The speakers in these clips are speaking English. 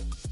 Thank.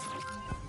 you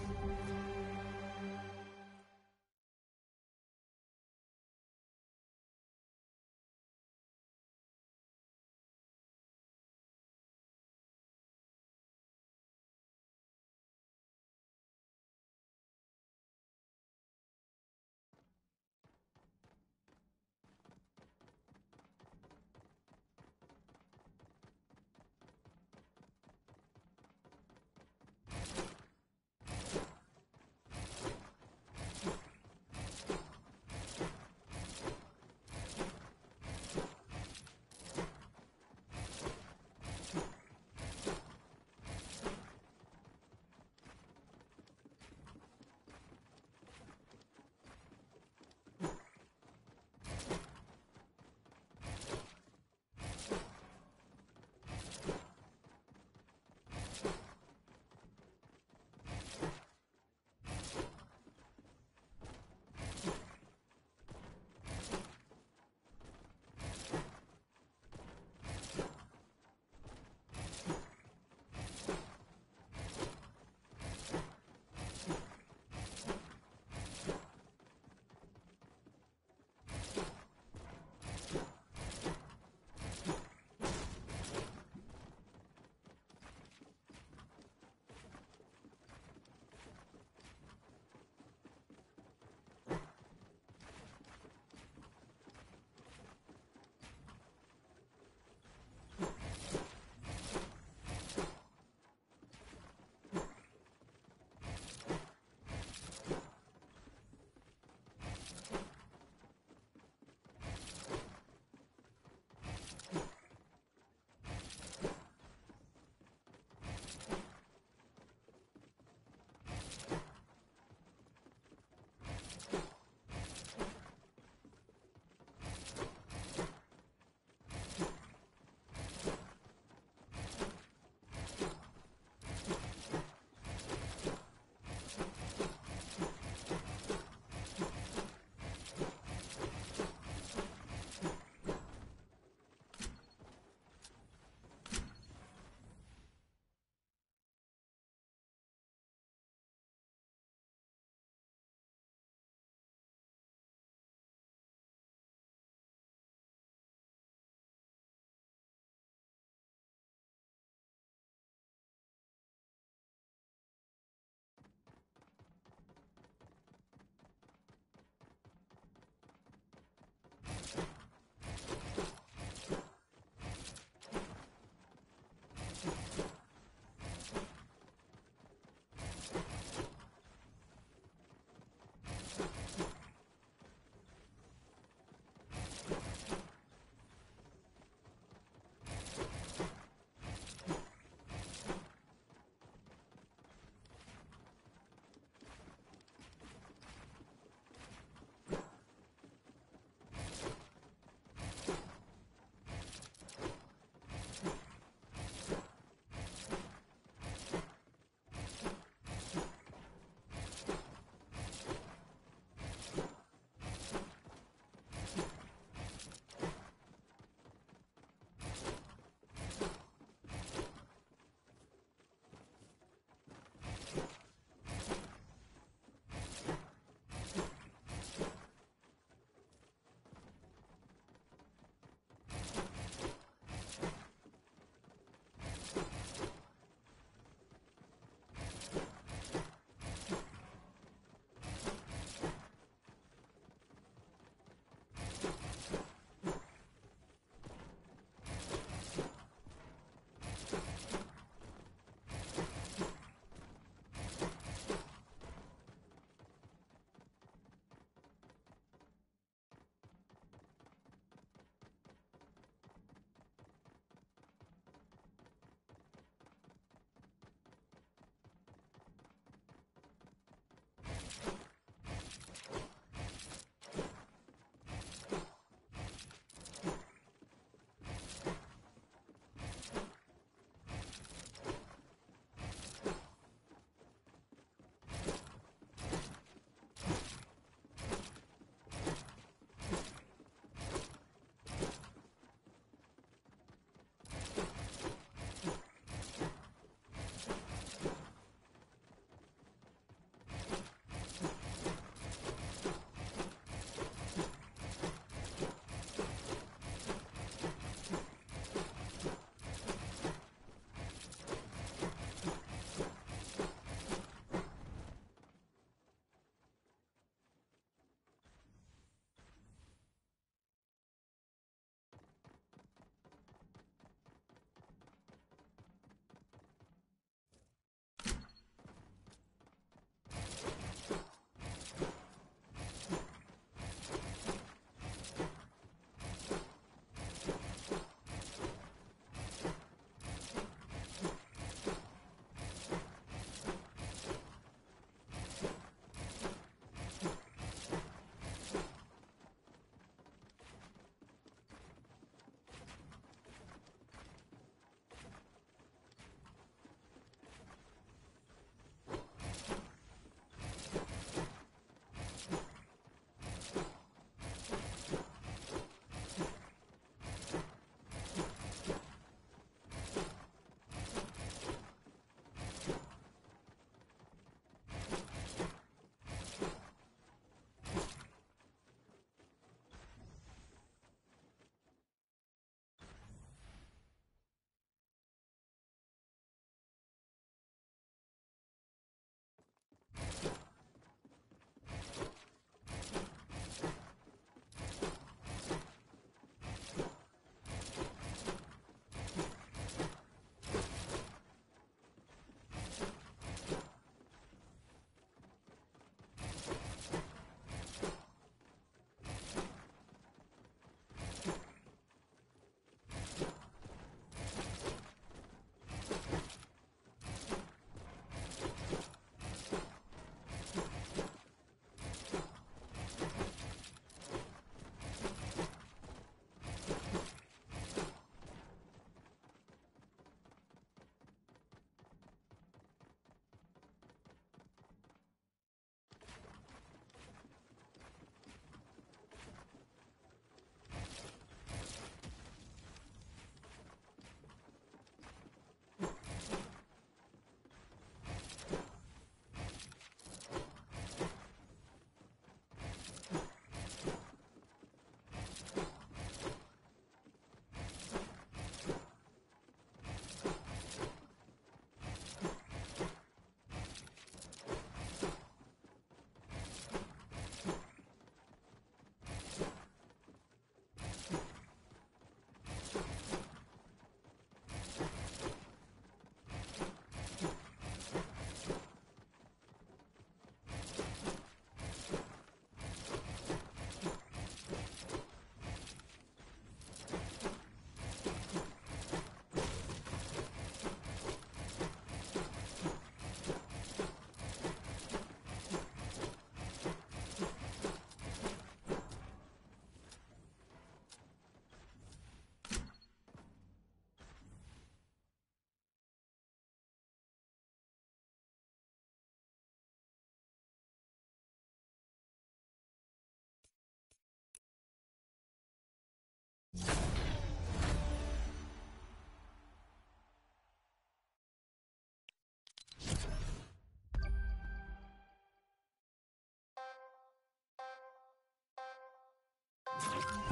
you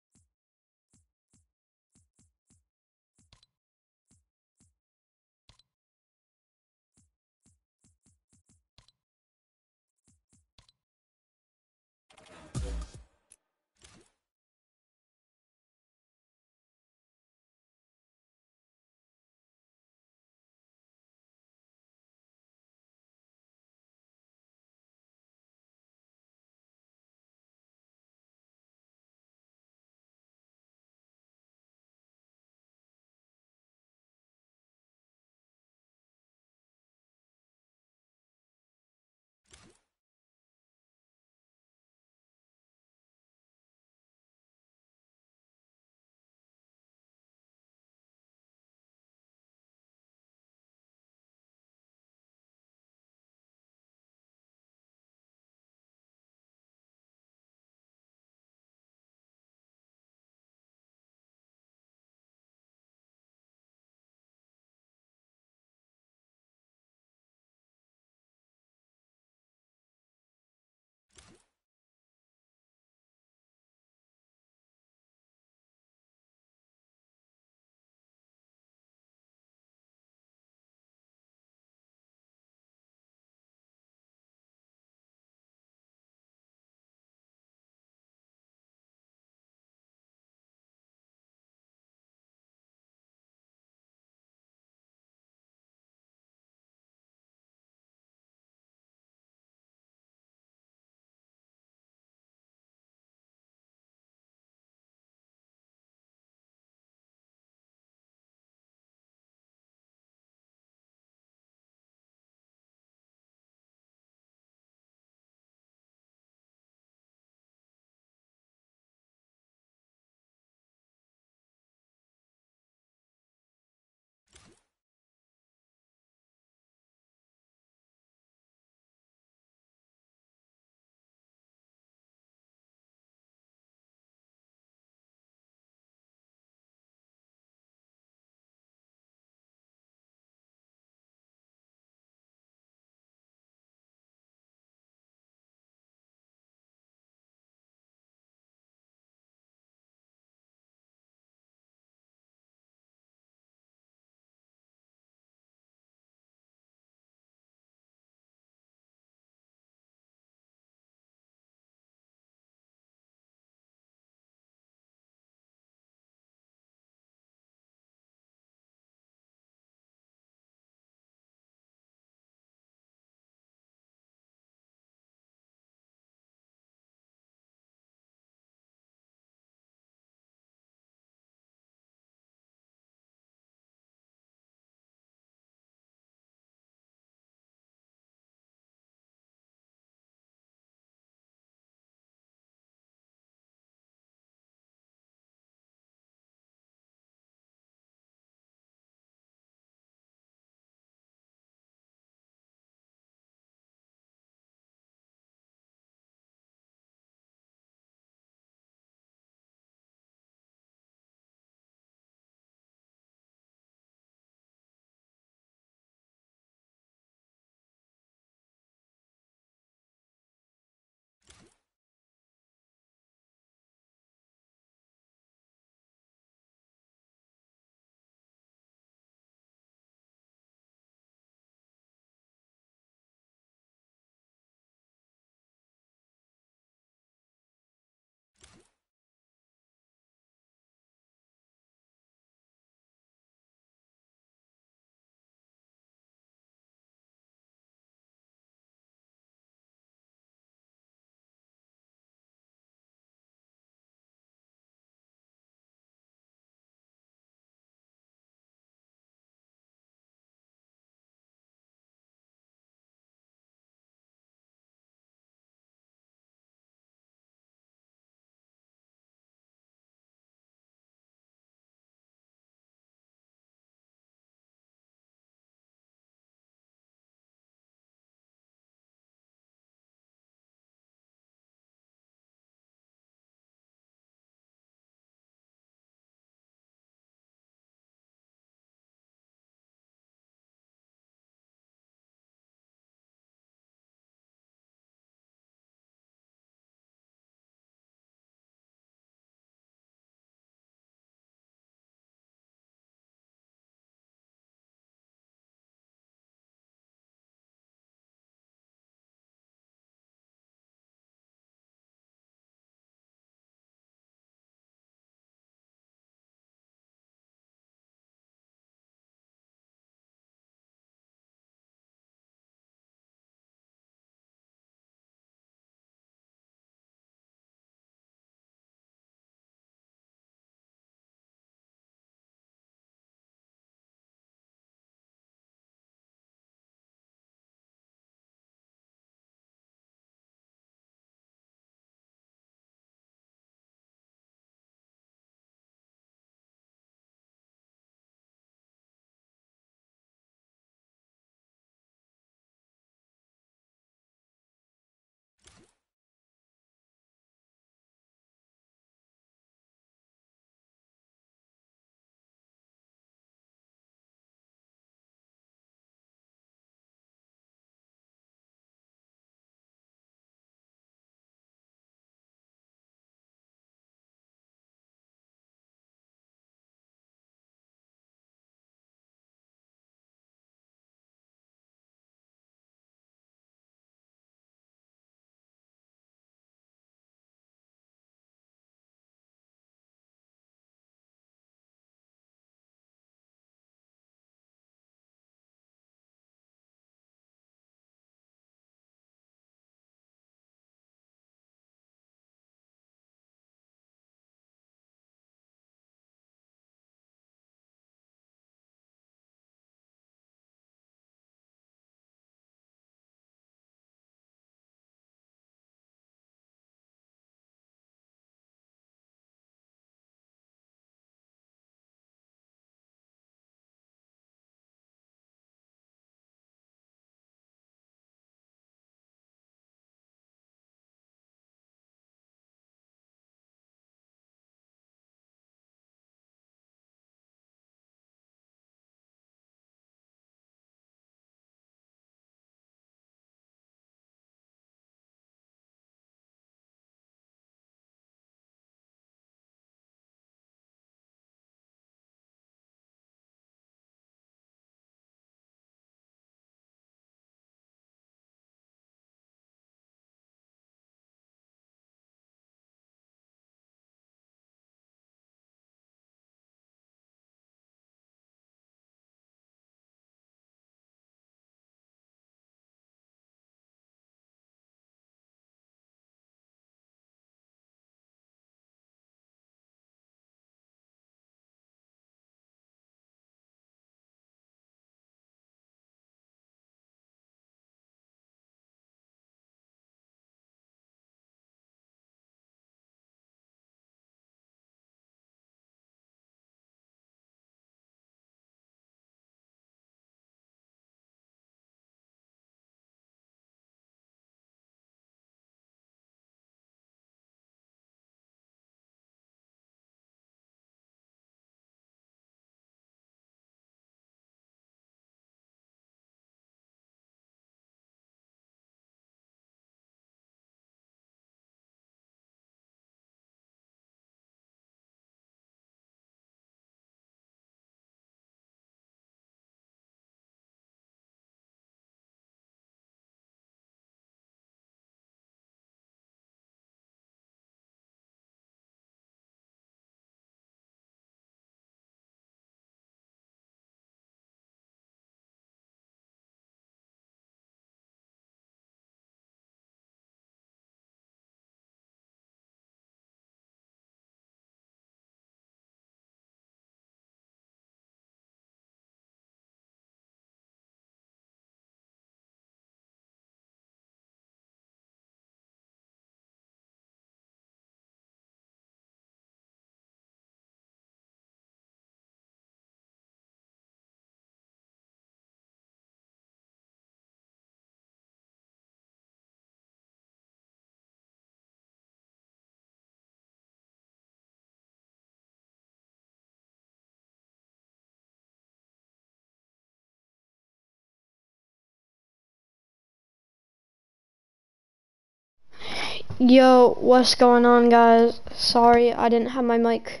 Yo, what's going on, guys? Sorry, I didn't have my mic.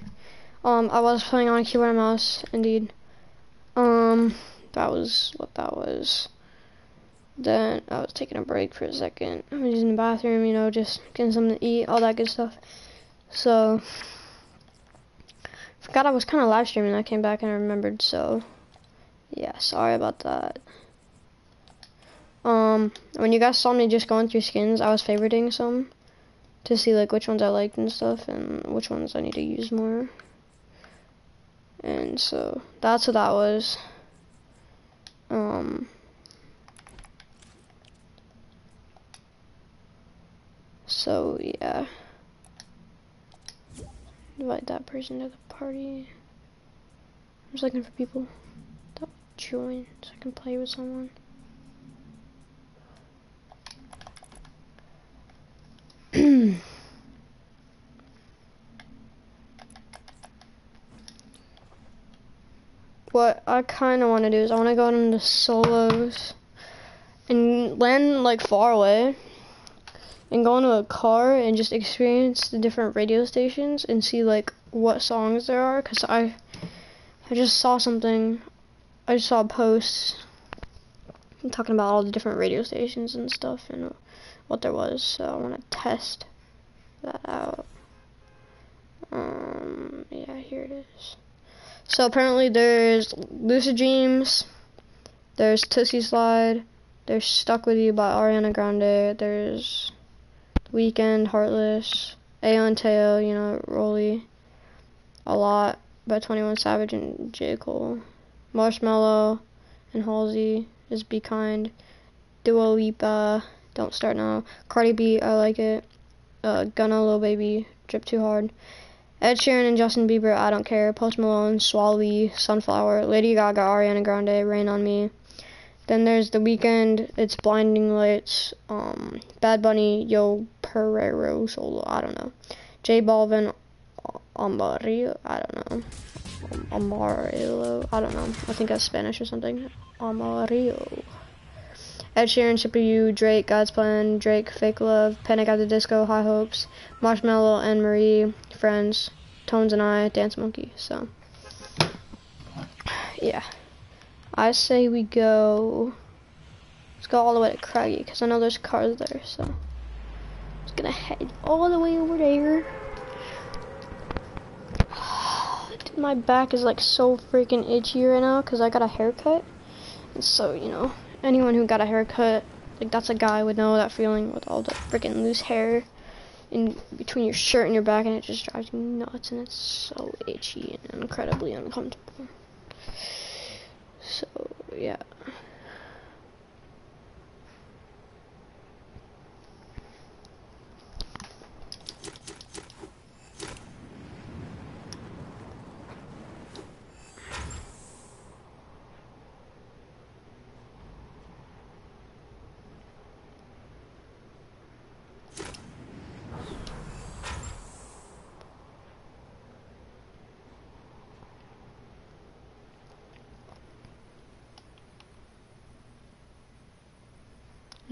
Um, I was playing on keyboard and mouse, indeed. Um, that was what that was. Then I was taking a break for a second. I was in the bathroom, you know, just getting something to eat, all that good stuff. So, forgot I was kind of live streaming. I came back and I remembered. So, yeah, sorry about that. Um, when you guys saw me just going through skins, I was favoriting some to see like which ones I liked and stuff and which ones I need to use more. And so that's what that was. Um, so yeah. Invite that person to the party. I'm just looking for people to join so I can play with someone. What I kind of want to do is I want to go into solos and land like far away and go into a car and just experience the different radio stations and see like what songs there are because I I just saw something I just saw a post talking about all the different radio stations and stuff and uh, what there was, so I want to test that out. Um, yeah, here it is. So apparently there's Lucid Dreams, there's Tootsie Slide, there's Stuck With You by Ariana Grande, there's Weeknd, Heartless, Ayo Teo, you know, Rolly, A Lot by 21 Savage and J. Cole, Marshmello and Halsey is Be Kind, Dua Lipa, don't Start Now. Cardi B, I like it. Uh, Gunna, Lil Baby, Drip Too Hard. Ed Sheeran and Justin Bieber, I Don't Care. Post Malone, Swae Lee, Sunflower. Lady Gaga, Ariana Grande, Rain on Me. Then there's The Weeknd, it's Blinding Lights. Um, Bad Bunny, Yo Pereiro Solo, I don't know. J Balvin, Amarillo, I don't know. Amarillo, I don't know. I think that's Spanish or something. Amarillo. Ed Sheeran, Ship You, Drake, God's Plan, Drake, Fake Love, Panic at the Disco, High Hopes, Marshmello, and Marie, Friends, Tones and I, Dance Monkey. So, yeah. I say we go. Let's go all the way to Craggy, because I know there's cars there, so. I'm just gonna head all the way over there. Dude, my back is like so freaking itchy right now, because I got a haircut. And so, you know anyone who got a haircut, like that's a guy would know that feeling with all the freaking loose hair in between your shirt and your back, and it just drives me nuts, and it's so itchy and incredibly uncomfortable. So yeah.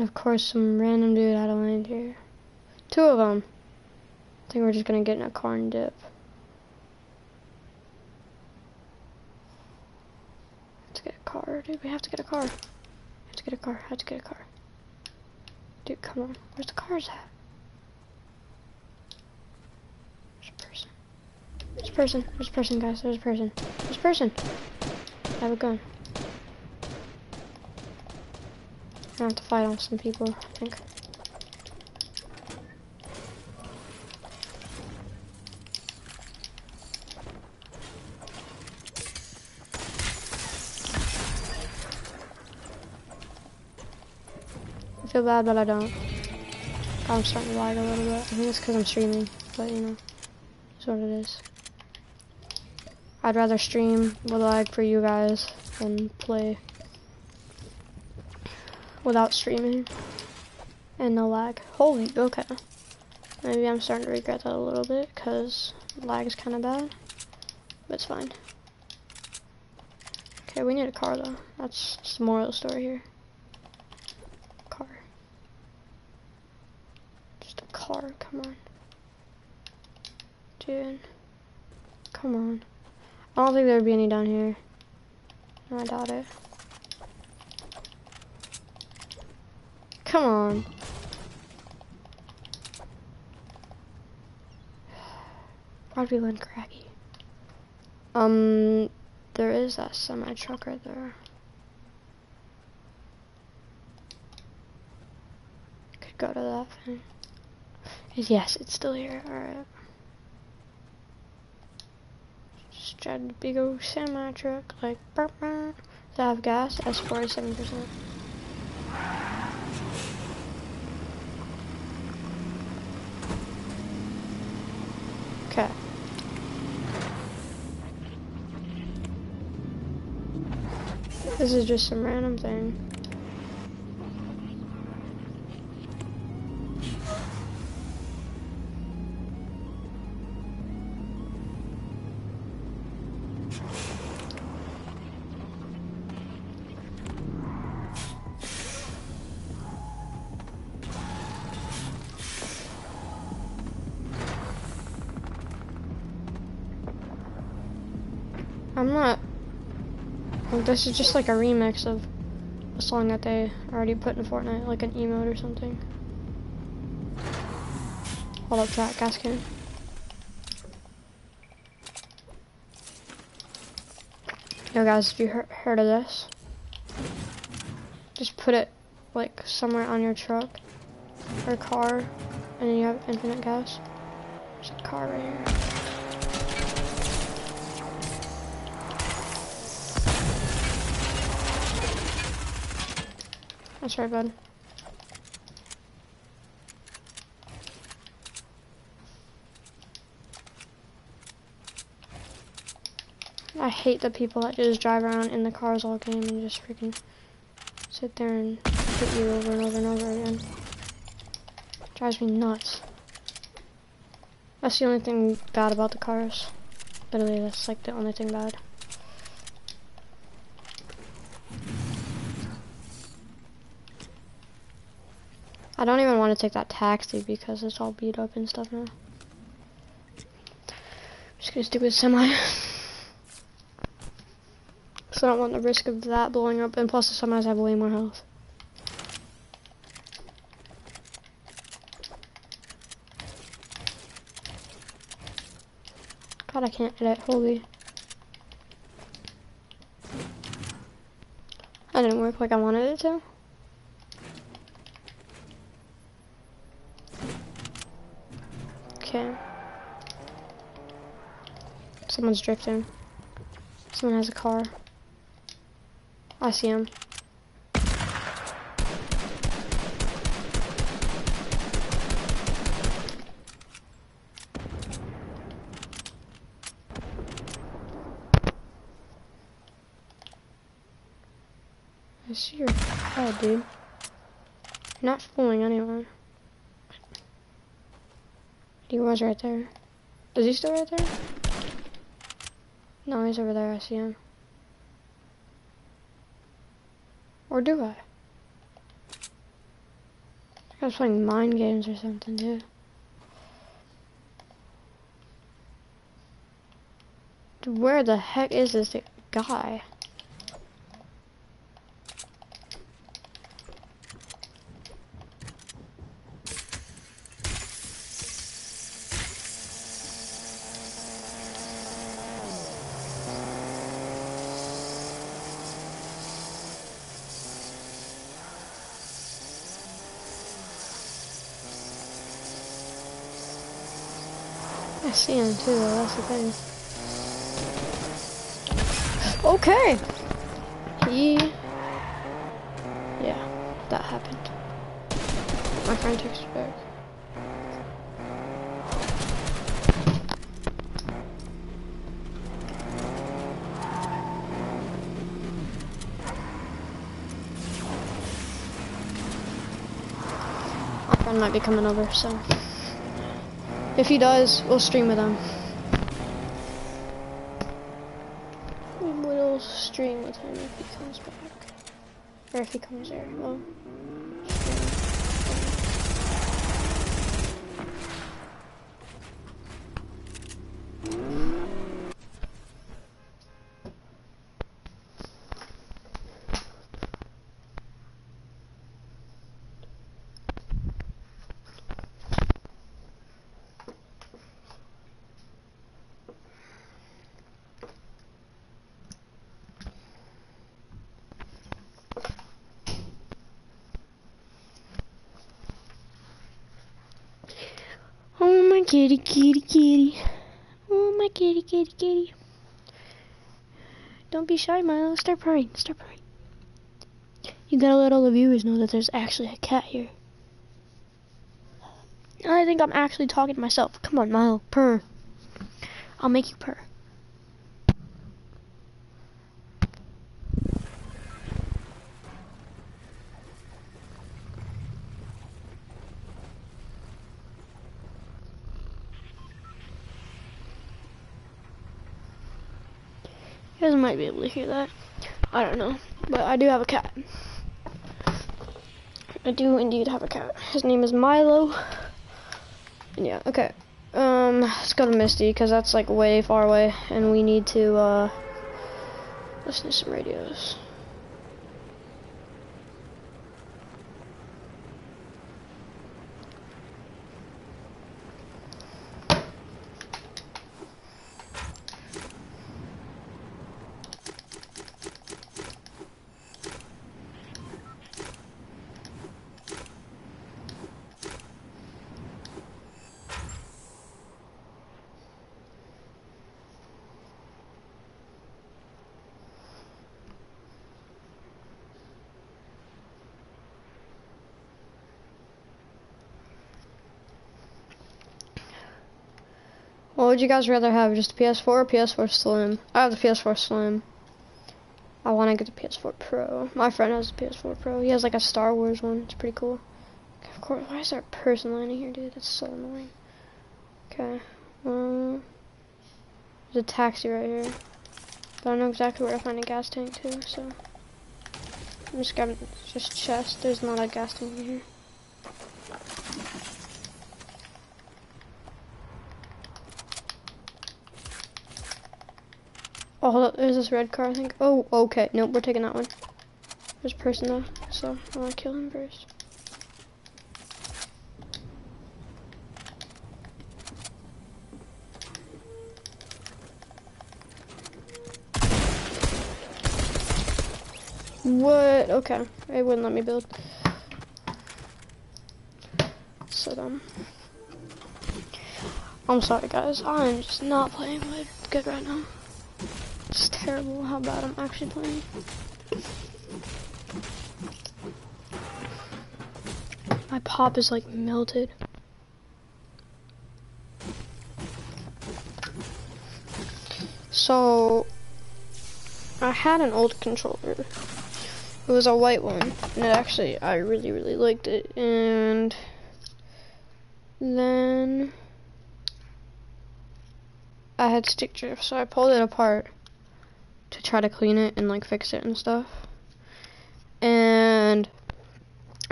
And of course, some random dude out of land here. Two of them. I think we're just gonna get in a car and dip. Let's get a car, dude. We have to get a car. Have to get a car. Have to get a car. Dude, come on. Where's the cars at? There's a person. There's a person. There's a person, guys. There's a person. There's a person. I have a gun. I have to fight on some people, I think. I feel bad, but I don't. I'm starting to lag a little bit. I think it's because I'm streaming, but you know, it's what it is. I'd rather stream with lag for you guys than play without streaming and no lag. Holy, okay. Maybe I'm starting to regret that a little bit because lag is kind of bad, but it's fine. Okay, we need a car though. That's, that's the moral of the story here. Car. Just a car. Come on. Dude. Come on. I don't think there would be any down here. I doubt it. Come on. We land Craggy? Um, there is that semi truck right there. Could go to that thing. Yes, it's still here. Alright. Just drive the big old semi truck like burp, burp. Does that have gas? That's 47%. Okay. This is just some random thing. This is just like a remix of a song that they already put in Fortnite, like an emote or something. Hold up, chat, gas can. Yo, guys, have you he heard of this? Just put it like somewhere on your truck or car, and then you have infinite gas. There's a car right here. That's right, bud. I hate the people that just drive around in the cars all game and just freaking sit there and hit you over and over and over again. Drives me nuts. That's the only thing bad about the cars. Literally, that's like the only thing bad. I don't even want to take that taxi because it's all beat up and stuff now. I'm Just gonna stick with semi. so I don't want the risk of that blowing up, and plus the semis have way more health. God, I can't edit, holy. That didn't work like I wanted it to. Okay. Someone's drifting. Someone has a car. I see him. I see your head, dude. You're not fooling anyone. He was right there. Is he still right there? No, he's over there. I see him. Or do I? I was playing mind games or something, dude. Where the heck is this guy? I see him too, though, that's the thing. Okay! He... Yeah, that happened. My friend texted back. My friend might be coming over, so... If he does, we'll stream with him. We'll stream with him if he comes back. Or if he comes here. Well, kitty, kitty, kitty. Oh, my kitty, kitty, kitty. Don't be shy, Milo. Start purring. Start purring. You gotta let all the viewers know that there's actually a cat here. I think I'm actually talking to myself. Come on, Milo. Purr. I'll make you purr. Might be able to hear that. I don't know. But I do have a cat. I do indeed have a cat. His name is Milo. Yeah, okay. Um, let's go to Misty, because that's like way far away, and we need to, uh, listen to some radios. You guys rather have, just a PS4 or PS4 Slim? I have the PS4 Slim. I want to get the PS4 Pro. My friend has a PS4 Pro. He has like a Star Wars one. It's pretty cool. Of course, why is there a person landing here, dude? That's so annoying. Okay. Um, there's a taxi right here. But I don't know exactly where to find a gas tank too, so. I'm just grabbing just chest. There's not a gas tank in here. Oh. There's this red car, I think. Oh, okay. Nope, we're taking that one. There's a person, though, so I want to kill him first. What? Okay. It wouldn't let me build. So dumb. I'm sorry, guys. I'm just not playing good right now. Terrible how bad I'm actually playing. My pop is like melted. So, I had an old controller. It was a white one, and actually, I really, really liked it. And then I had stick drift, so I pulled it apart to try to clean it and like fix it and stuff. And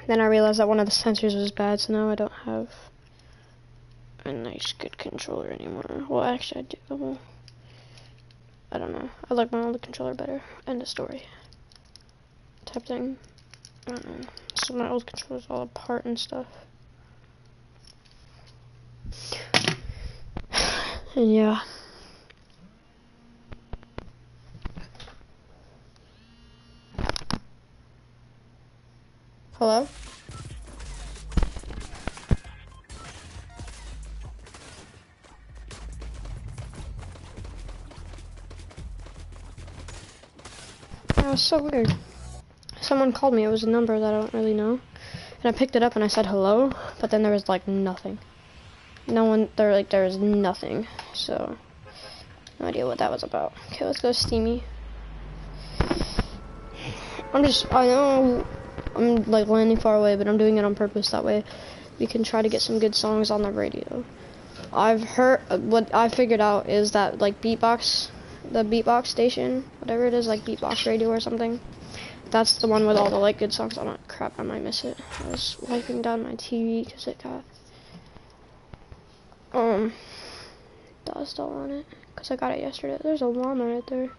then I realized that one of the sensors was bad, so now I don't have a nice good controller anymore. Well, actually I do. I don't know. I like my old controller better. End of story. Type thing. I don't know. So my old controller's all apart and stuff. And yeah. Hello? That was so weird. Someone called me. It was a number that I don't really know. And I picked it up and I said hello, but then there was like nothing. No one, there like there was nothing. So, no idea what that was about. Okay, let's go Steamy. I'm just, I know I'm like landing far away, but I'm doing it on purpose. That way we can try to get some good songs on the radio. I've heard, what I figured out is that like beatbox, the beatbox station, whatever it is, like beatbox radio or something, that's the one with all the like good songs on it. Crap, I might miss it. I was wiping down my TV because it got, um, dust all on it. Because I got it yesterday. There's a llama right there.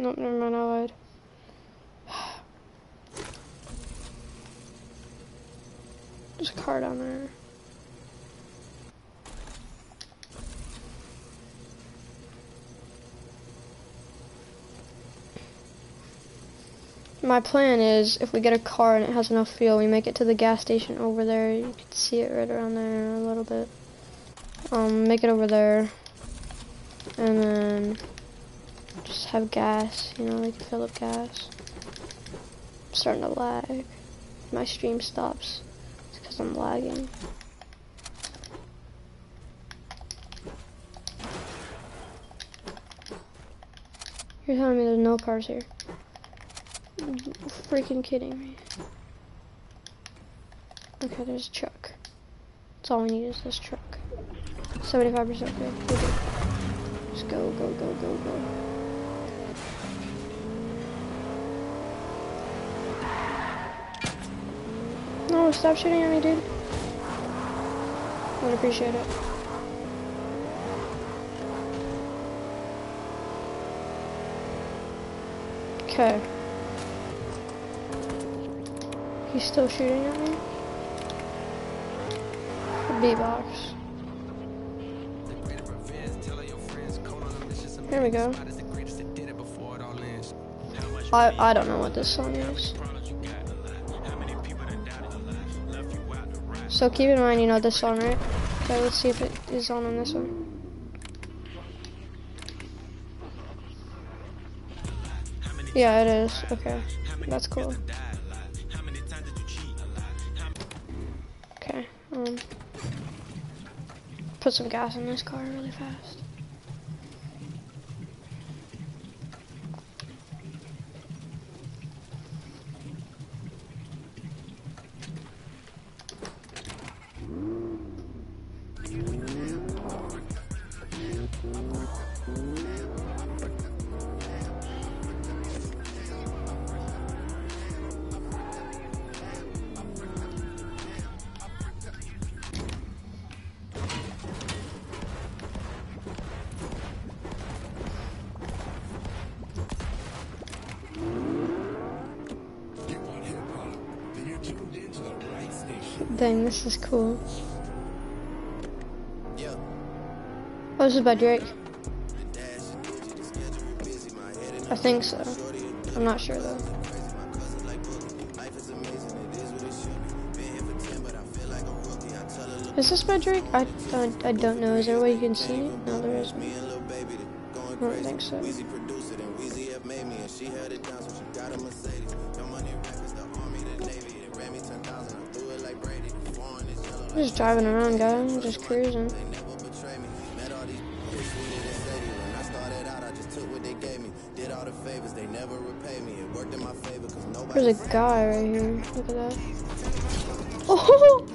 Nope, never mind, I lied. There's a car down there. my plan is if we get a car and it has enough fuel, we make it to the gas station over there. You can see it right around there a little bit. Um, make it over there. And then just have gas, you know, like fill up gas. I'm starting to lag. My stream stops. Because I'm lagging. You're telling me there's no cars here? freaking kidding me. Okay, there's a truck. That's all we need is this truck. 75% good. Let's go, go, go, go, go. No, stop shooting at me, dude. Would appreciate it. Okay. He's still shooting at me. B-box. Here we go. I, I don't know what this song is. So keep in mind you know this song, right? Okay, let's see if it is on on this one. Yeah, it is. Okay, that's cool. Okay, um, put some gas in this car really fast. This is cool. Oh, this is by Drake. I think so. I'm not sure though. Is this by Drake? I, I, I don't know. Is there a way you can see it? No, there isn't. I don't think so. Just driving around, guys. I'm just cruising. There's a guy right here. Look at that. Oh!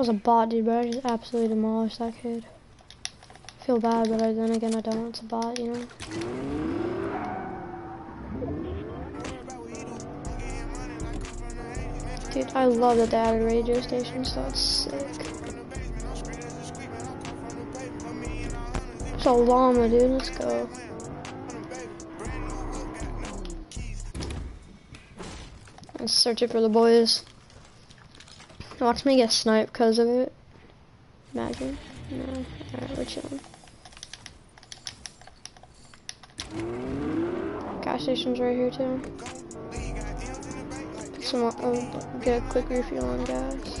Was a bot, dude, but I just absolutely demolished that kid. I feel bad, but I, then again, I don't. want to bot, you know? Dude, I love that they added radio stations. That's sick. It's a llama, dude. Let's go. Let's search it for the boys. Watch me get sniped because of it. Imagine. No. Alright, we're chilling. Gas station's right here too. Some, oh, get a quick refuel on gas.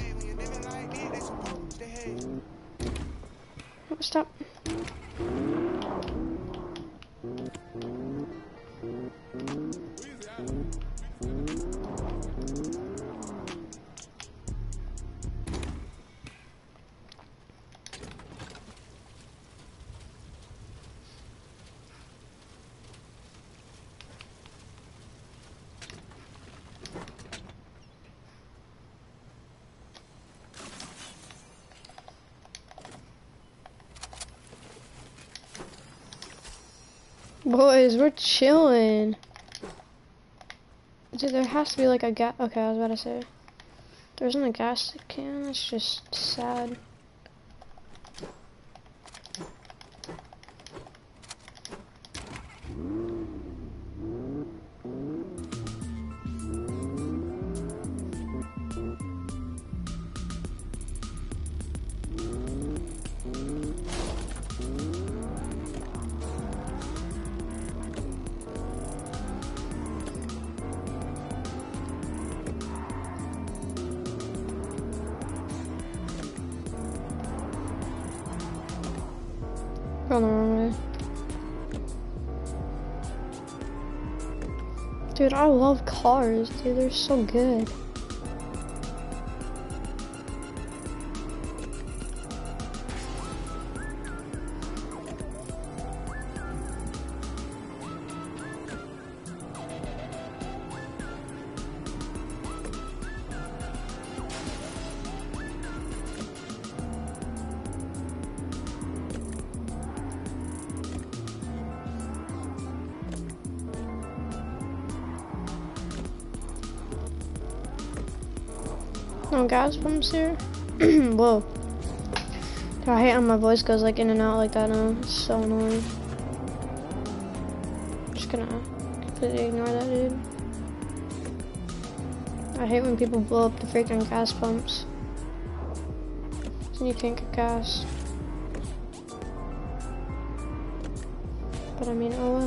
We're chilling. Dude, there has to be like a gas. Okay, I was about to say. There isn't a gas can. That's just sad. Love cars, dude. They're so good. Gas pumps here? Whoa. I hate how my voice goes like in and out like that now. It's so annoying. I'm Just gonna completely ignore that dude. I hate when people blow up the freaking gas pumps. And you can't get gas. But I mean, oh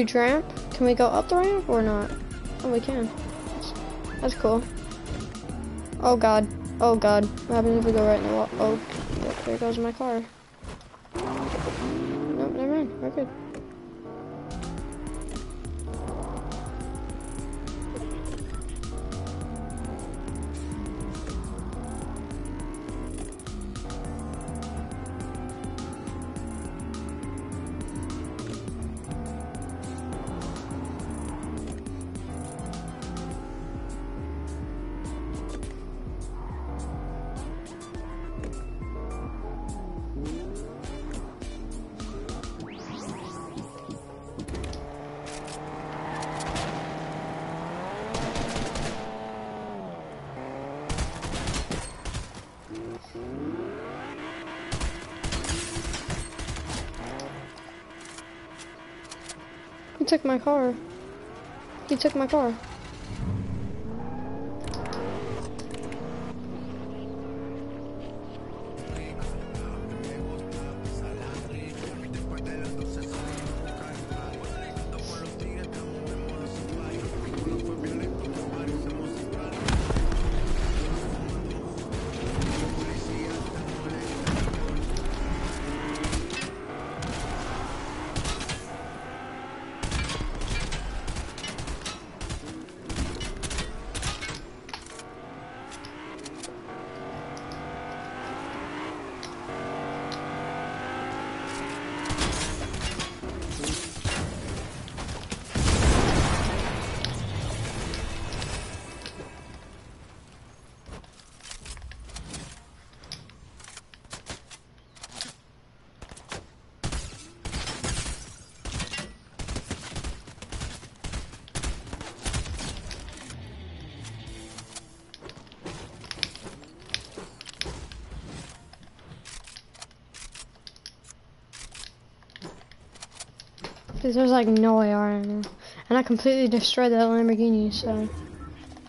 Huge ramp. Can we go up the ramp or not? Oh, we can. That's, cool. Oh god. Oh god. What happens if we go right in the wall? Oh, there goes my car. Took my car. He took my car. Because there's like no AR in there. And I completely destroyed that Lamborghini, so...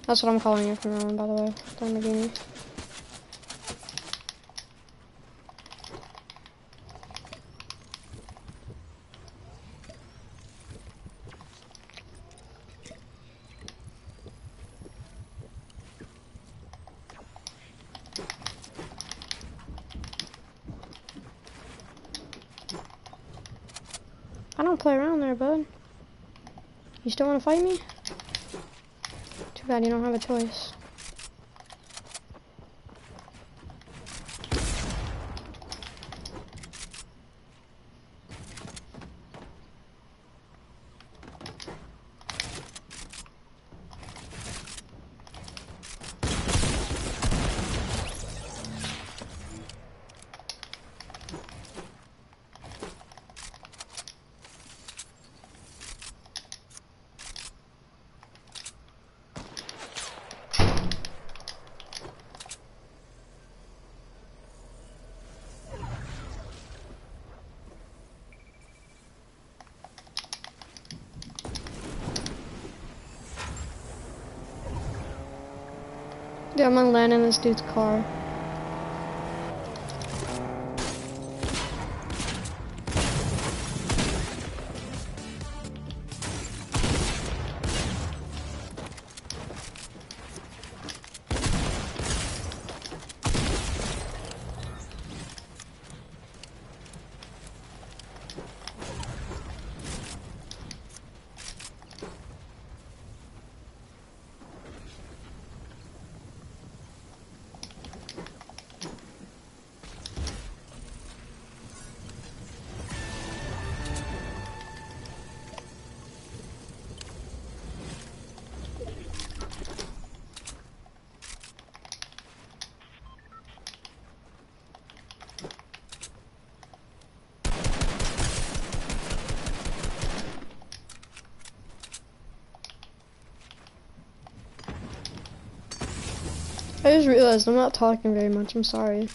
That's what I'm calling it from now on, by the way. Lamborghini. I don't play around there, bud. You still want to fight me? Too bad you don't have a choice. I'm gonna land in this dude's car. I just realized I'm not talking very much. I'm sorry.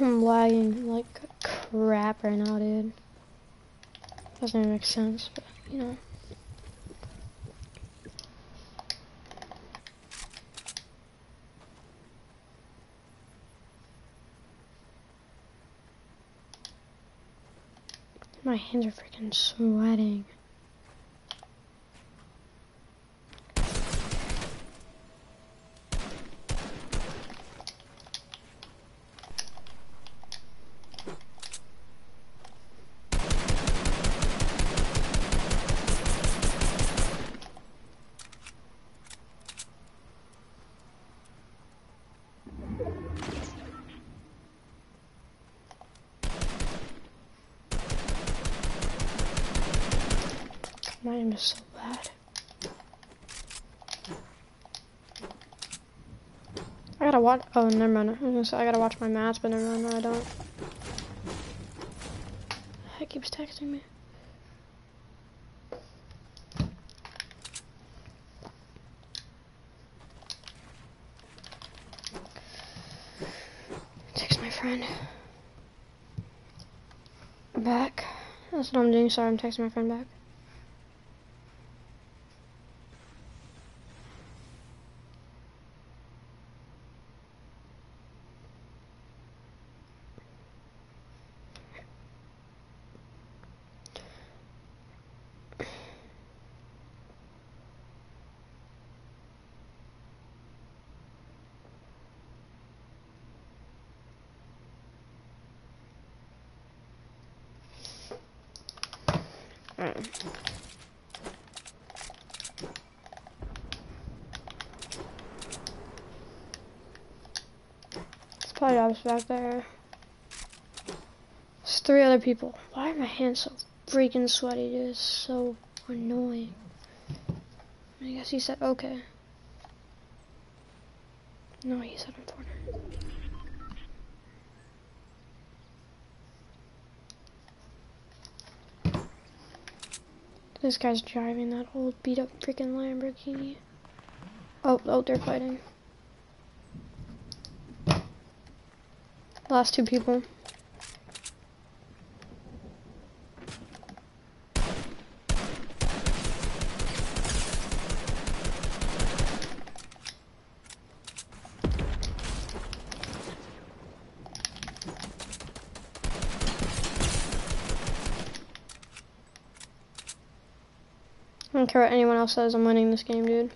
I'm lagging like crap right now, dude. Doesn't make sense, but you know. My hands are freaking sweating. My aim is so bad. I gotta watch. Oh, never mind. I, was I gotta watch my maths, but never mind. No, I don't. He keeps texting me. Text my friend. Back. That's what I'm doing. Sorry, I'm texting my friend back. It's probably Dobbs back there. There's three other people. Why are my hands so freaking sweaty, dude? It's so annoying. I guess he said okay. No, he said important. This guy's driving that old beat up freaking Lamborghini. Oh, oh, they're fighting. Last two people. Care what anyone else says, I'm winning this game, dude.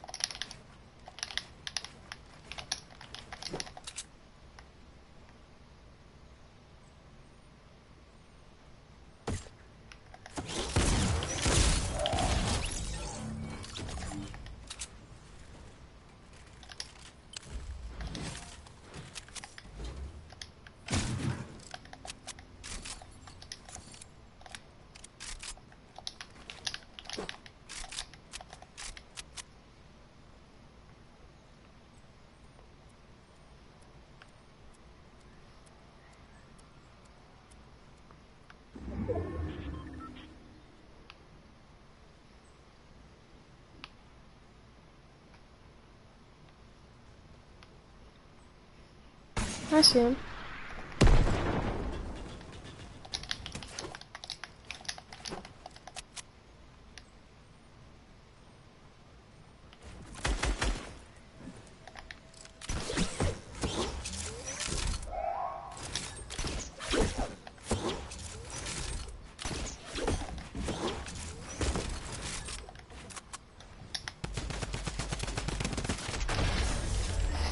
Him.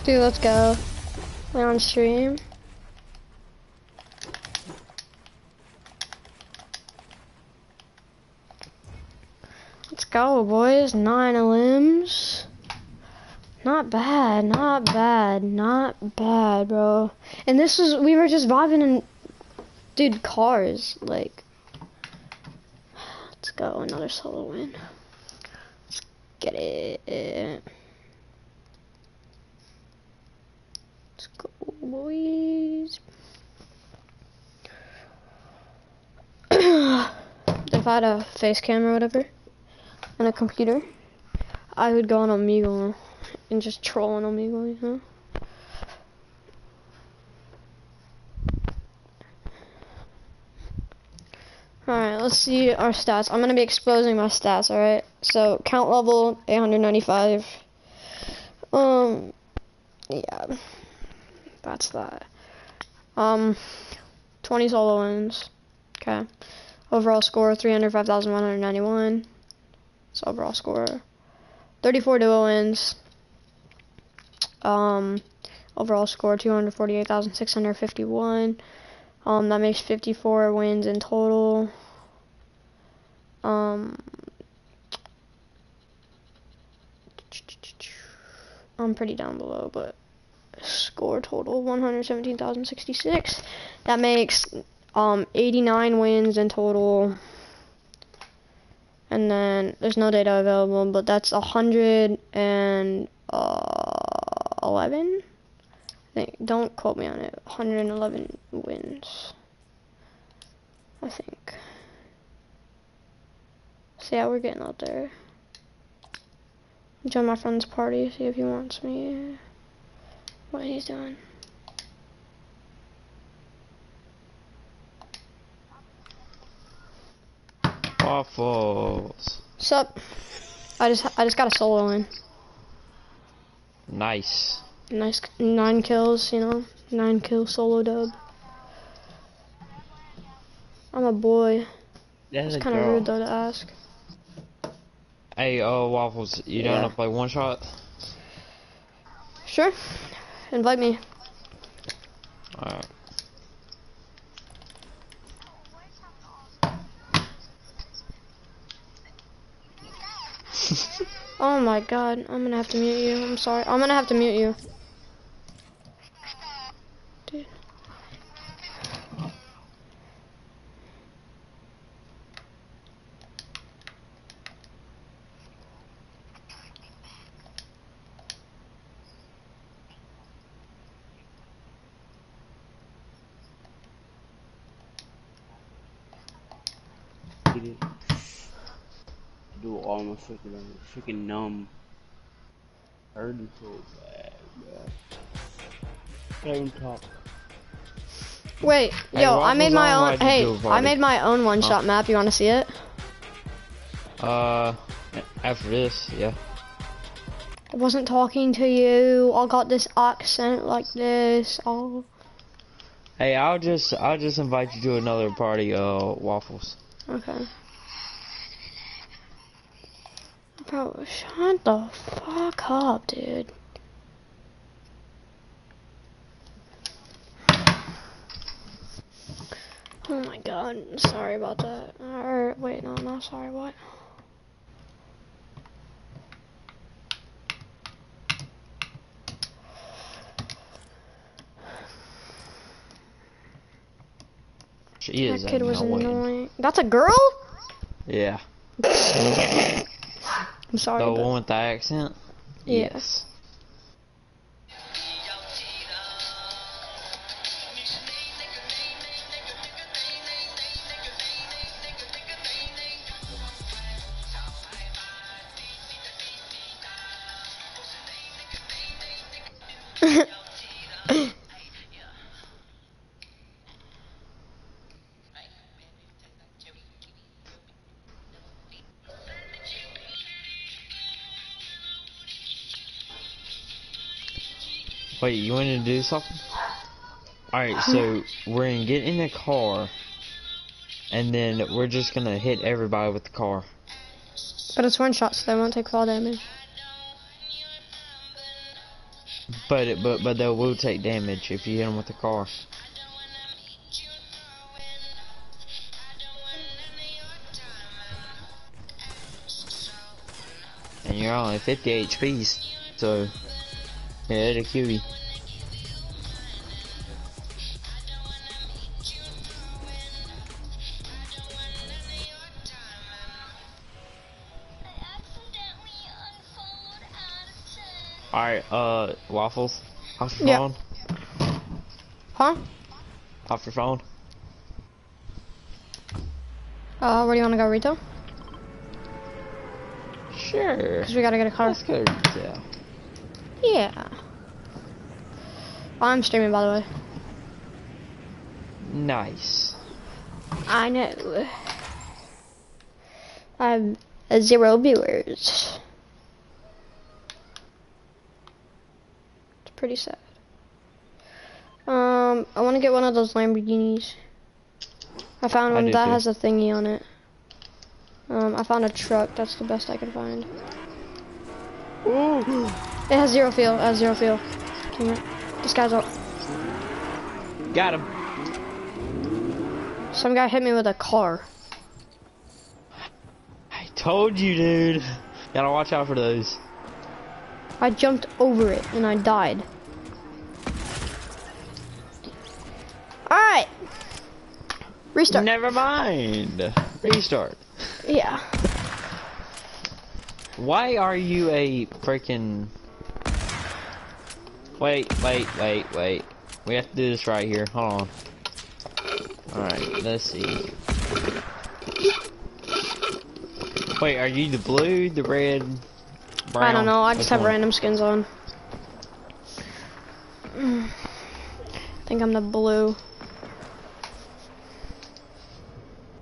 Dude, let's go. We're on stream. Let's go, boys. Nine limbs. Not bad, not bad, not bad, bro. And this was, we were just vibing and, dude, cars, like, let's go, another solo win. Let's get it. Let's go, boys. if I had a face cam or whatever, and a computer, I would go on Omegle and just troll on Omegle, you know? Alright, let's see our stats. I'm gonna be exposing my stats, alright? So, count level 895. Um, yeah. That's that. Um, 20 solo wins. Okay. Overall score 305,191. So overall score 34 duo wins. Um, overall score 248,651. Um, that makes 54 wins in total. Um, I'm pretty down below, but score total 117,066. That makes um 89 wins in total. And then there's no data available, but that's 111. Uh, think, don't quote me on it. 111 wins. I think. So yeah, we're getting out there. Join my friend's party, see if he wants me. What he's doing. Waffles. Sup? I just I just got a solo in. Nice. Nice nine kills, you know, nine kill solo dub. I'm a boy. That's it's kind of rude though to ask. Hey, uh, Waffles, you yeah. down to play one shot? Sure. Invite me. Alright. Oh my god, I'm gonna have to mute you. I'm sorry. I'm gonna have to mute you. Dude. Do all my freaking freaking numb. Hurting so bad, bro. Can't talk. Wait, Hey, yo, I made my own. Hey, I made my own one-shot map. You want to see it? Uh, after this, yeah. I wasn't talking to you. I got this accent like this. Oh, Hey, I'll just, I'll just invite you to another party, uh, Waffles. okay. Bro, shut the fuck up, dude. Oh my god, sorry about that. Or, wait, no, no, sorry, what? She is That kid was annoying. annoying. That's a girl? Yeah. I'm sorry, The one with the accent? Yes. Wait, you want to do something? Alright, so we're gonna get in the car, and then we're just gonna hit everybody with the car. But it's one shot, so they won't take fall damage. But it, but but they will take damage if you hit them with the car. And you're only 50 HPs, so yeah, there's a QB. Alright, uh, Waffles, Off your yeah. phone? Huh? Off your phone. Uh, where do you want to go, Rito? Sure. Because we gotta get a car. Let's go, yeah. Yeah. I'm streaming, by the way. Nice. I know. I have zero viewers. It's pretty sad. Um, I want to get one of those Lamborghinis. I found one do that too. has a thingy on it. Um, I found a truck. That's the best I can find. Ooh. It has zero fuel. It has zero fuel. Damn it. This guy's up. Got him. Some guy hit me with a car. I told you, dude. Gotta watch out for those. I jumped over it and I died. Alright. Restart. Never mind. Restart. Yeah. Why are you a freaking? Wait, wait, wait, wait. We have to do this right here. Hold on. Alright, let's see. Wait, are you the blue, the red, brown? I don't know. I just Which have one? random skins on. I think I'm the blue.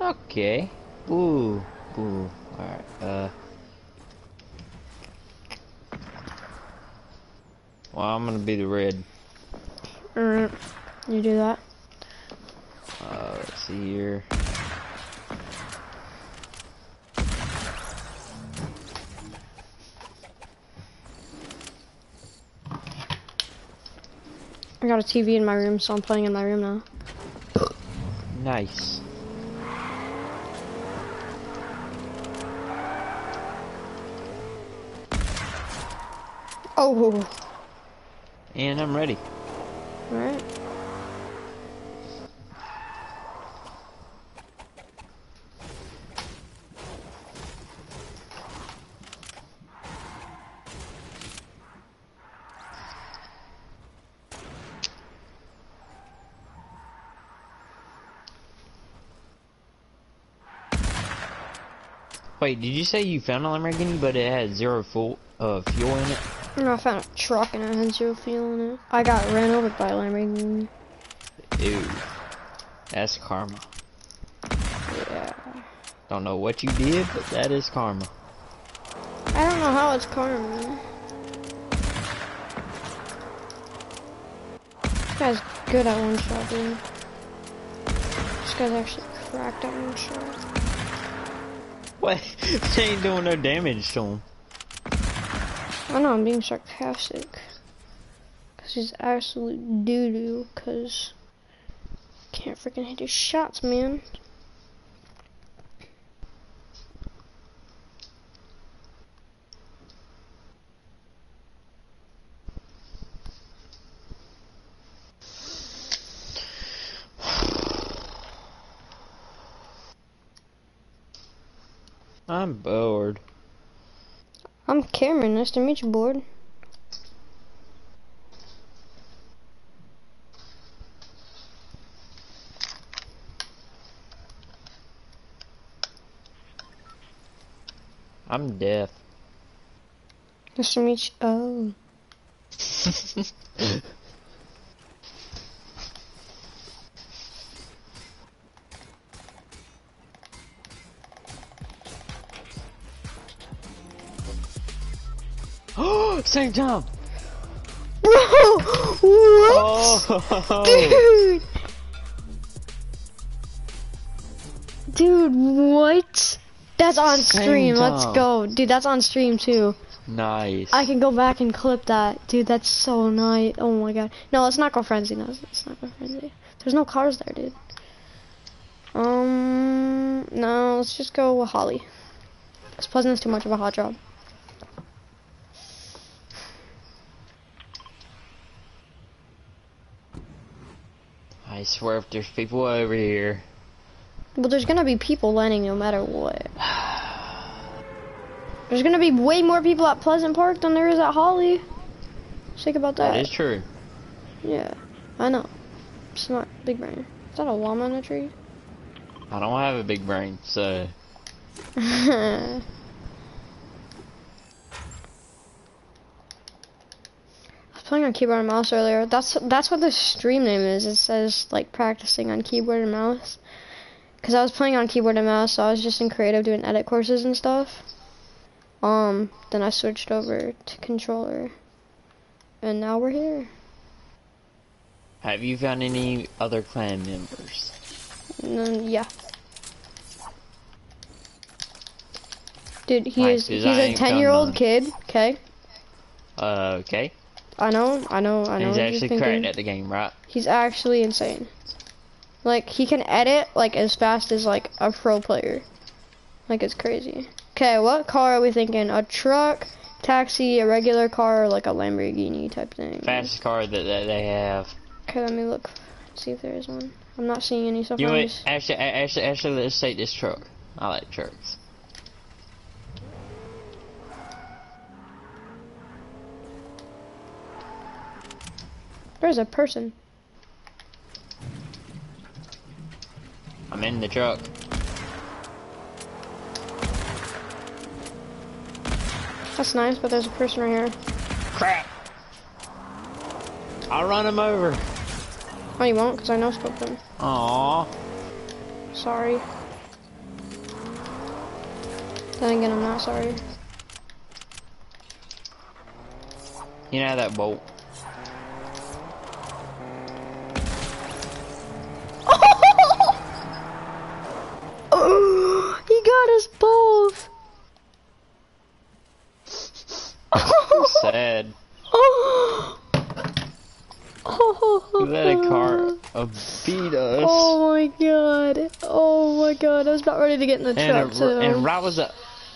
Okay. Ooh, ooh. Alright, uh. Well, I'm gonna be the red. Alright. You do that. Uh, let's see here. I got a TV in my room, so I'm playing in my room now. Nice. Oh. And I'm ready. Alright. Wait, did you say you found a Lamborghini, but it had zero full uh, fuel in it? No, I found a truck and it had zero fuel in it. I got ran over by a Lamborghini. Ew. That's karma. Yeah. Don't know what you did, but that is karma. I don't know how it's karma. This guy's good at one shot, dude. This guy's actually cracked at one shot. What? they ain't doing no damage to him. I know I'm being sarcastic. Cause he's absolute doo doo. Cause can't freaking hit his shots, man. I'm bored. I'm Cameron. Nice to meet you, board. I'm deaf. Nice to meet you. Oh. same time. Bro! What? Oh, Dude! Dude, what? That's on Same stream. Let's go. Dude, that's on stream too. nice. I can go back and clip that. Dude, that's so nice. Oh my god. No, let's not go frenzy. No, let's not go frenzy. There's no cars there, dude. Um, no, let's just go with Holly. Because Pleasant's too much of a hot job. I swear if there's people over here. Well, there's gonna be people landing no matter what. There's gonna be way more people at Pleasant Park than there is at Holly. Think about that. That is true. Yeah, I know. Smart, big brain. Is that a llama in a tree? I don't have a big brain, so I was playing on keyboard and mouse earlier. That's that's what the stream name is. It says like practicing on keyboard and mouse. Cause I was playing on keyboard and mouse, so I was just in creative doing edit courses and stuff. Um, then I switched over to controller, and now we're here. have you found any other clan members? And yeah. Dude, he Nice, is he's I a ten year old none. kid, okay? Uh, okay. I know, I know, I know. He's actually cracked at the game, right? He's actually insane. Like he can edit like as fast as like a pro player. Like it's crazy. Okay, what car are we thinking? A truck, taxi, a regular car, or like a Lamborghini type thing? Fastest car that, that they have. Okay, let me look. See if there is one. I'm not seeing any so You far. know what? just- Actually, actually, actually, let's take this truck. I like trucks. There's a person. I'm in the truck. That's nice, but there's a person right here. Crap! I'll run him over. Oh, you won't, because I know spoke them. Aww. Sorry. Then again, I'm not sorry. You know that bolt. oh, he got us both. Sad. oh, You let a car uh, beat us. Oh my god. Oh my god. I was about ready to get in the and, truck and right was a,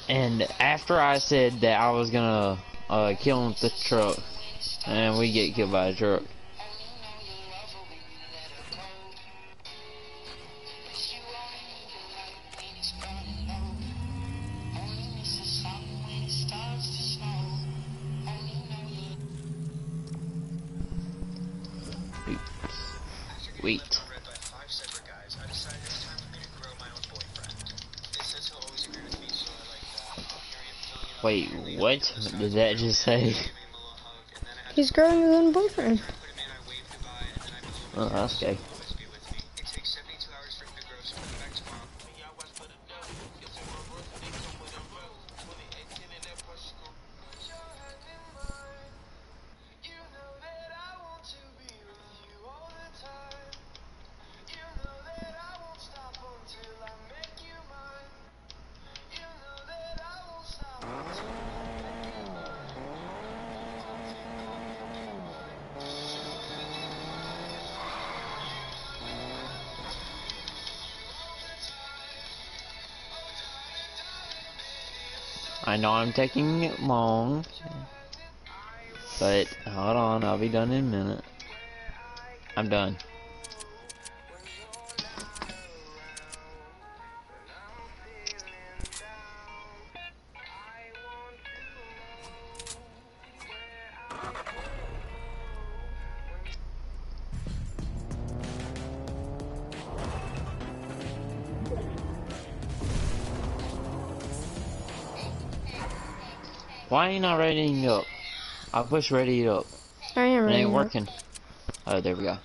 and after I said that I was gonna uh, kill him with the truck, and we get killed by a truck. Did that just say? Gave him a little hug, and then I had He's growing his own boyfriend. to put him I know I'm taking it long, but hold on, I'll be done in a minute. I'm done. Ain't not readying up? I push ready up. I am It ready. ain't working. Oh, there we go.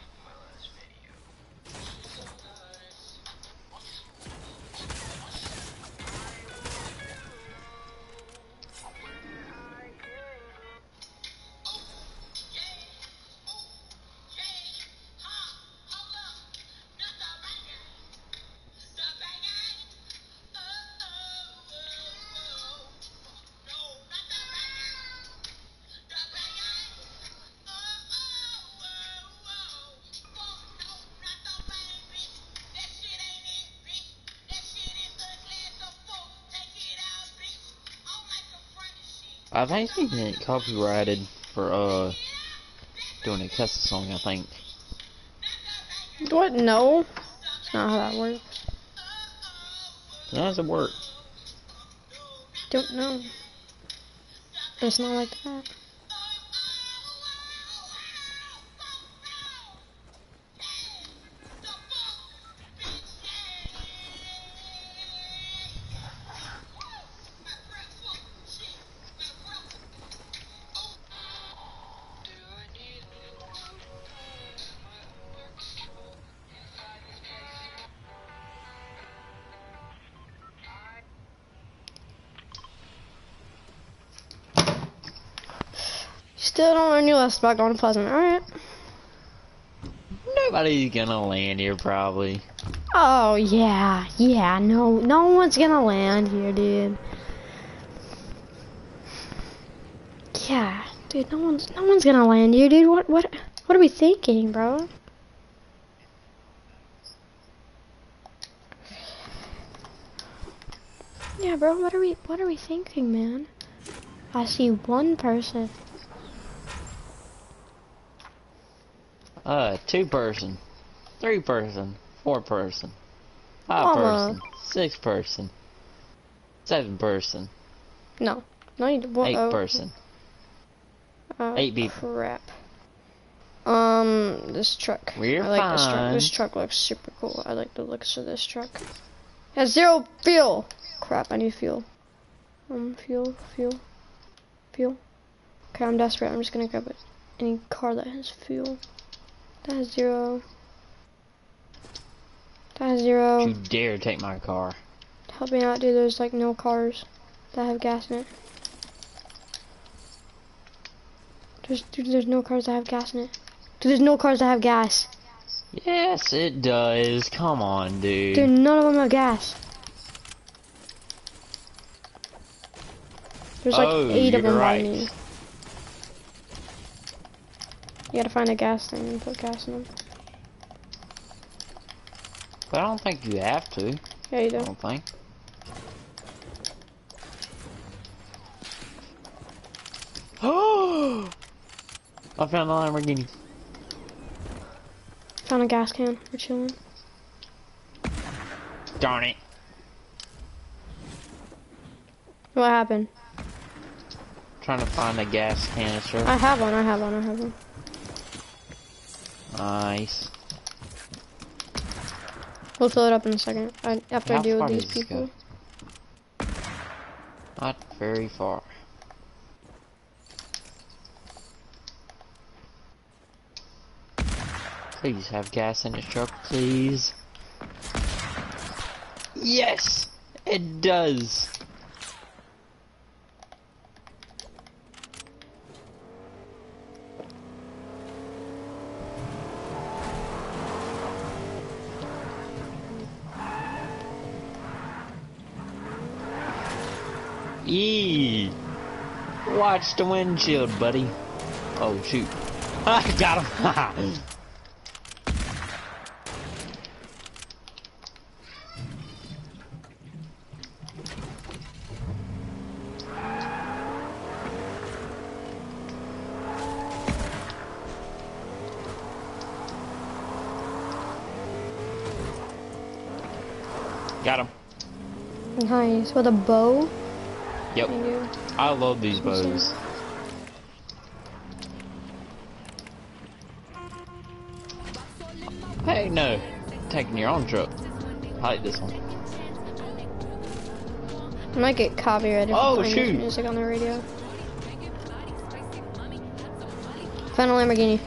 I think he get copyrighted for uh doing a cuss song. I think. What? No. That's not how that works. How does it work? Don't know. It's not like that. Still don't learn your lesson about going to Pleasant. Alright. Nobody's gonna land here probably. Oh, yeah. Yeah, no, no one's gonna land here, dude. Yeah, dude, no one's, no one's gonna land here, dude. What, what, what are we thinking, bro? Yeah, bro, what are we, what are we thinking, man? I see one person. Uh, two person, three person, four person, five Mama. person, six person, seven person, No, no, you, well, eight oh, person. Oh, Eight people. Crap. Um, this truck. We're I like this truck. This truck looks super cool. I like the looks of this truck. It has zero fuel. Crap, I need fuel. Um, fuel, fuel, fuel. Okay, I'm desperate. I'm just gonna grab it. Any car that has fuel. That zero. That zero. You dare take my car? Help me out, dude. There's like no cars that have gas in it. There's, dude, there's no cars that have gas in it. Dude, there's no cars that have gas. Yes, it does. Come on, dude. Dude, none of them have gas. There's like Oh, eight of them by right. me. You gotta find a gas thing and put gas in them. But I don't think you have to. Yeah, you do. I do. don't think. Oh! I found the Lamborghini. Found a gas can. We're chilling. Darn it. What happened? Trying to find a gas canister. I have one. I have one. I have one. Nice. We'll fill it up in a second. I, after I deal with these people. go? Not very far. Please have gas in the truck, please. Yes! It does! Eee! Watch the windshield, buddy. Oh, shoot. I got him! got him. Nice. With a bow? Yep. I love these bows. Hey, no. Taking your own truck. I like this one. I might get copyrighted Oh, for playing music on the radio. Found a Lamborghini.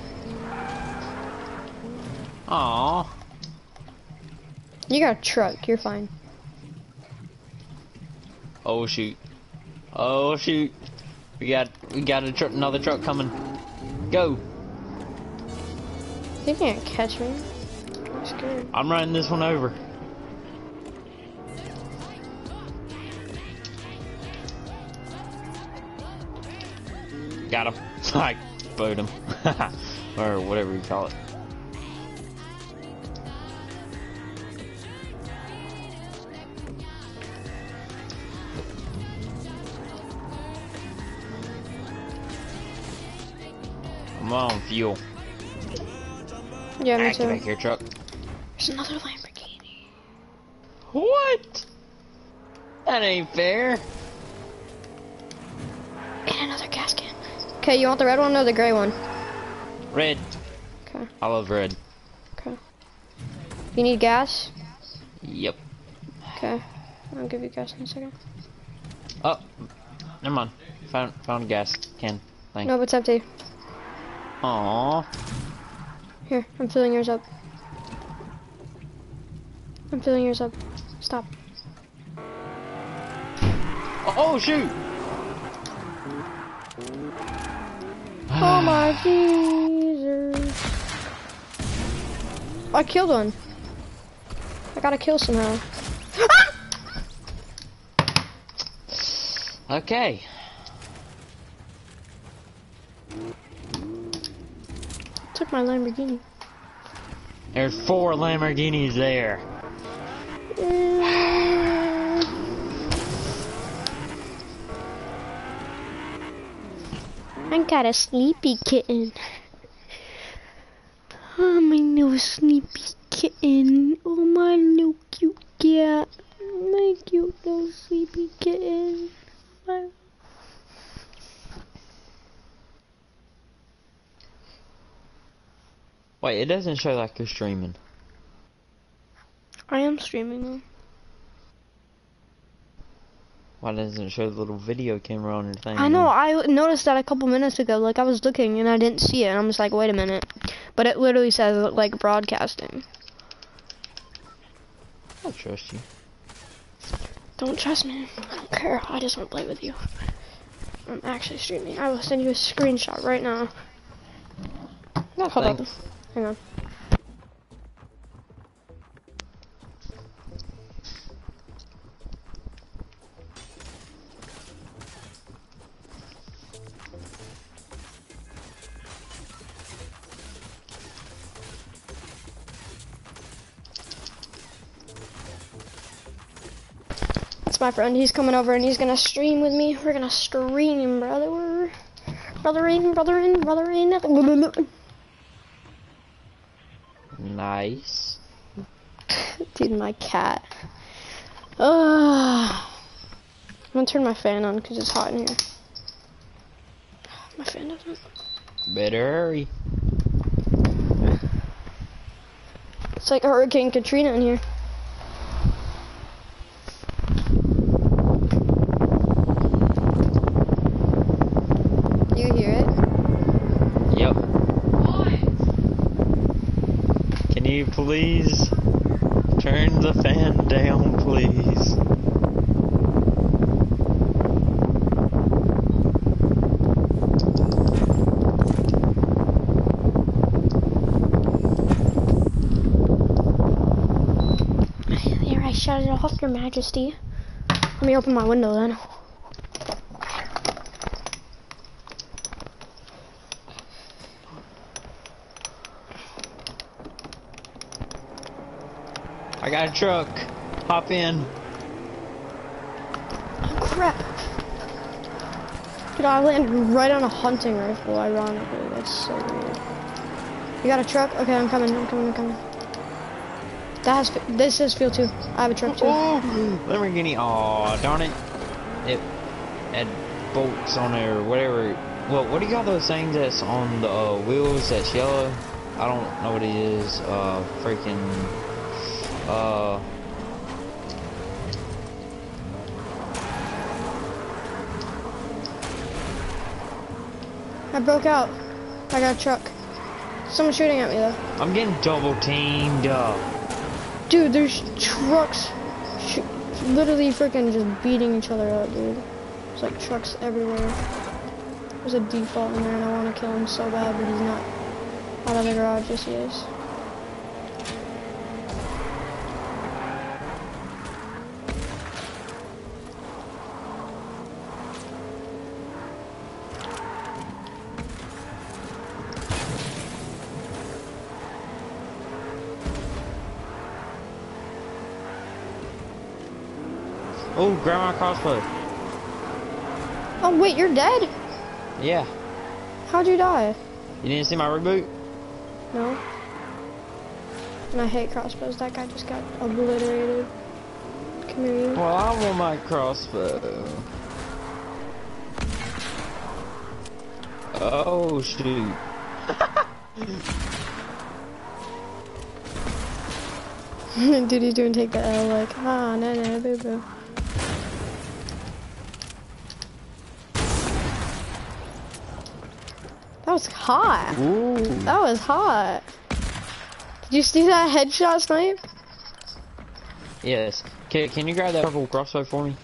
Aww. You got a truck. You're fine. Oh shoot. Oh shoot. We got we got a truck another truck coming. Go. You can't catch me. I'm scared. I'm running this one over. Got him. I bowed him. or whatever you call it. Fuel. Yeah, me get too. back here, truck. There's another Lamborghini. What? That ain't fair. And another gas can. Okay, you want the red one or the gray one? Red. Okay, I love red. okay. You need gas? Yep. Okay. I'll give you gas in a second. Oh, never mind. Found found gas can. Thank. No, it's empty. Aww. Here, I'm filling yours up. I'm filling yours up. Stop. Oh shoot. Oh my Jesus. I killed one. I gotta kill somehow. Okay. My Lamborghini. There's four Lamborghinis there. I got a sleepy kitten. Oh, my little sleepy kitten. Oh, my little cute cat. My cute little sleepy kitten. My- Wait, it doesn't show like you're streaming. I am streaming though. Why doesn't it show the little video camera on your thing? I know, I noticed that a couple minutes ago. Like, I was looking and I didn't see it. And I'm just like, wait a minute. But it literally says, like, broadcasting. I trust you. Don't trust me. I don't care. I just want to play with you. I'm actually streaming. I will send you a screenshot right now. No, Hold on. Hang on. My friend. He's coming over and he's gonna stream with me. We're gonna stream, brother. Brother in, brother in, brother in. Nice. Dude, my cat. Ugh. I'm gonna turn my fan on because it's hot in here. My fan doesn't. Better hurry. It's like Hurricane Katrina in here. Do you hear it? Yep. Can please turn the fan down, please? There, I shut it off, Your Majesty. Let me open my window then. Truck. Hop in. Oh, crap. Dude, I landed right on a hunting rifle, ironically. That's so weird. You got a truck? Okay, I'm coming, I'm coming, I'm coming. That has, this is field two. I have a truck too. Oh, Lamborghini. Aw, darn it. It had bolts on it or whatever. Well, what do you call those things that's on the uh, wheels that's yellow? I don't know what it is. Uh, freaking. Uh. I broke out. I got a truck. Someone's shooting at me though. I'm getting double teamed up. Dude, there's trucks sh- literally freaking just beating each other up, dude. There's like trucks everywhere. There's a default in there and I want to kill him so bad, but he's not out of the garage. Yes, he is. Grab my crossbow. Oh, wait, you're dead? Yeah. How'd you die? You didn't see my reboot? No. And I hate crossbows. That guy just got obliterated. Come here, you. Well, I want my crossbow. Oh, shoot. Dude, he's doing take the L like, ah, no, no, boo boo. That was hot. Ooh. That was hot. Did you see that headshot snipe? Yes. Can, can you grab that purple crossbow for me?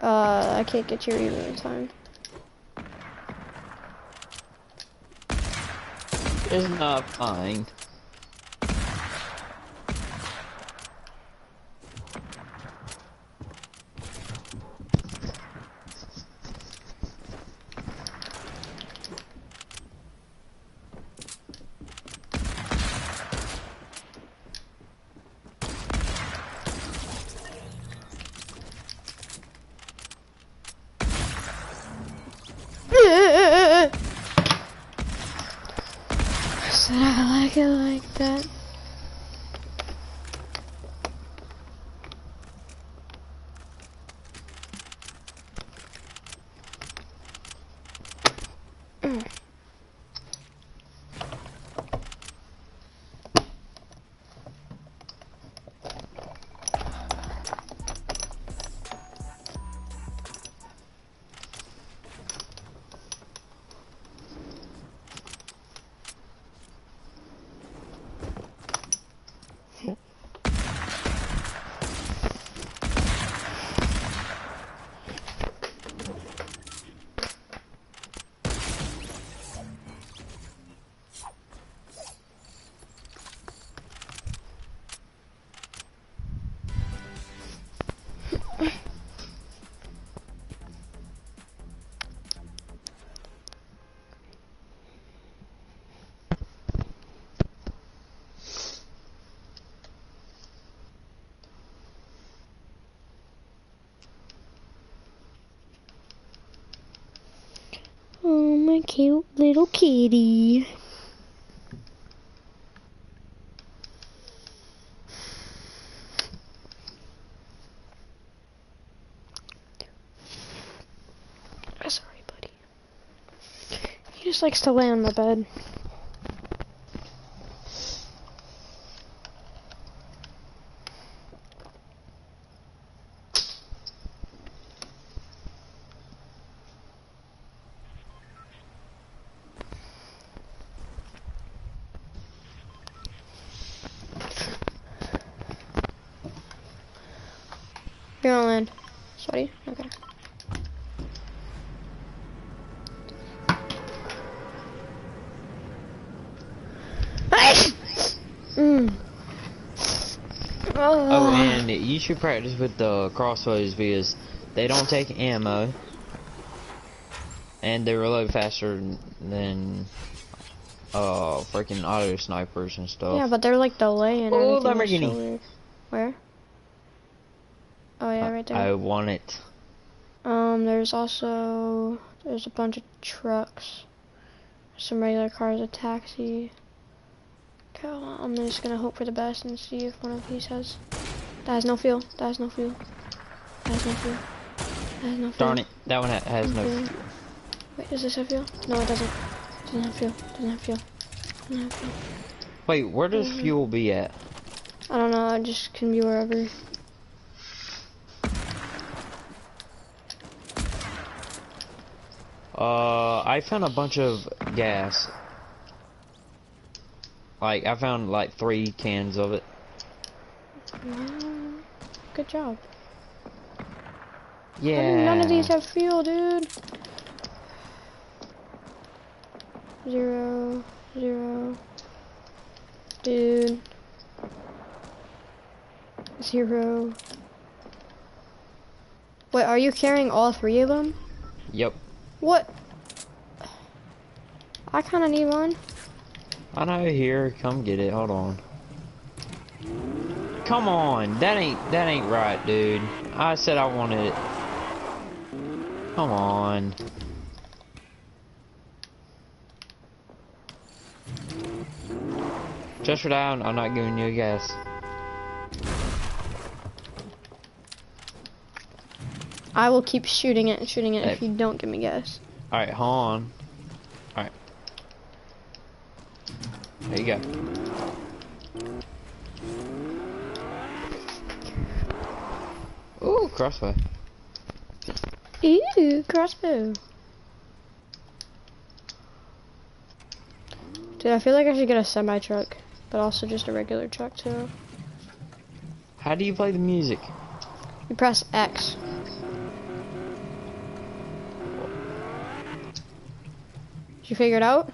Uh, I can't get your email in time. It's not fine. Cute little kitty. Sorry, buddy. He just likes to lay on my bed. You're on land. Sorry. Okay. mm. Oh, and you should practice with the crossbows because they don't take ammo. And they reload faster than uh freaking auto snipers and stuff. Yeah, but they're like delaying Oh, everything. It's Lamborghini. Where? Oh yeah, right there. I want it. Um, there's also there's a bunch of trucks, some regular cars, a taxi. Okay, I'm just gonna hope for the best and see if one of these has. That has no fuel. That has no fuel. That has no fuel. That has no fuel. Darn it, that one ha has no. fuel. Wait, does this have fuel? No, it doesn't. Doesn't have fuel. Doesn't have fuel. Doesn't have fuel. Wait, where does Mhm. fuel be at? I don't know. It just can be wherever. Uh, I found a bunch of gas. Like, I found like three cans of it. Well, good job. Yeah. None of these have fuel, dude. Zero, zero. Dude. Zero. Wait, are you carrying all three of them? Yep. What? I kind of need one. I know. Here, come get it. Hold on. Come on, that ain't that ain't right, dude. I said I wanted it. Come on. Just for that, I'm not giving you a guess. I will keep shooting it and shooting it if you don't give me a guess. All right, hold on. All right. There you go. Ooh, crossbow. Ew, crossbow. Dude, I feel like I should get a semi truck, but also just a regular truck too. How do you play the music? You press X. Did you figure it out?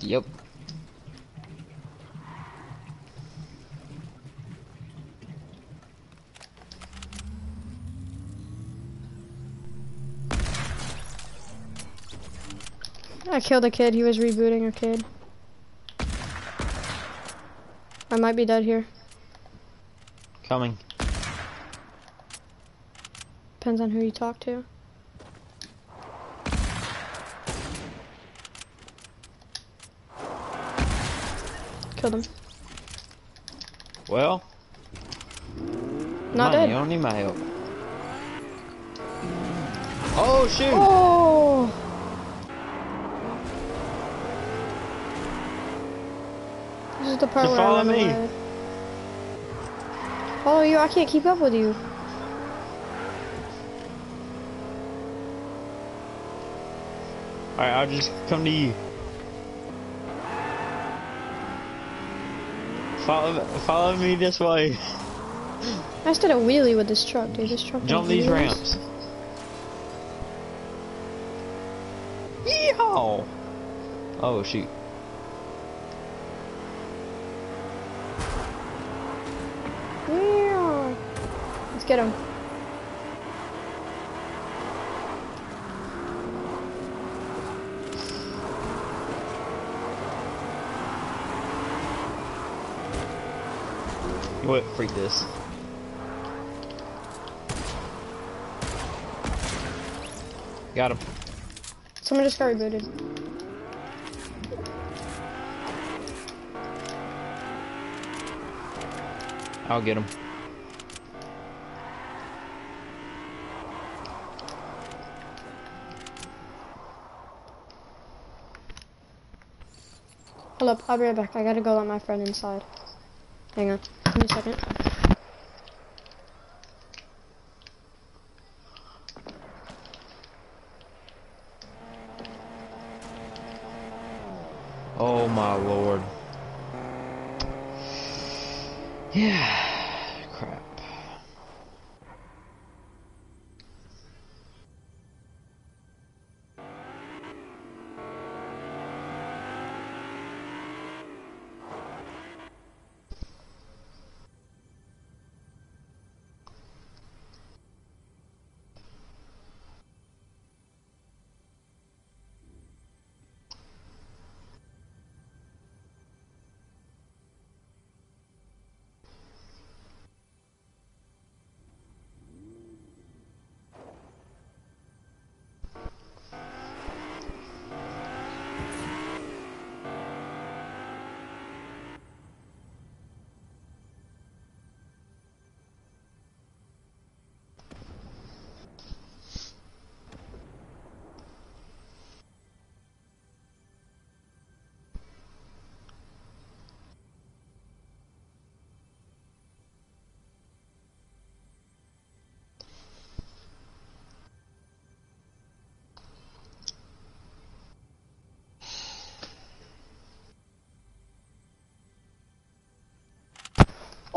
Yep. I killed a kid. He was rebooting a kid. I might be dead here. Coming. Depends on who you talk to. Killed him. Well, Not dead. you don't need my help. Oh shoot! Oh! This is the part So where I follow run me. away. Follow you? I can't keep up with you. Alright, I'll just come to you. Follow, follow me this way. I just did a wheelie with this truck, dude. This truck. Jump these ramps. Yeehaw! Oh shoot. Yeah. Let's get him. What? Freak this. Got him. Someone just got rebooted. I'll get him. Hold up, I'll be right back. I gotta go let my friend inside. Hang on. Give me a second.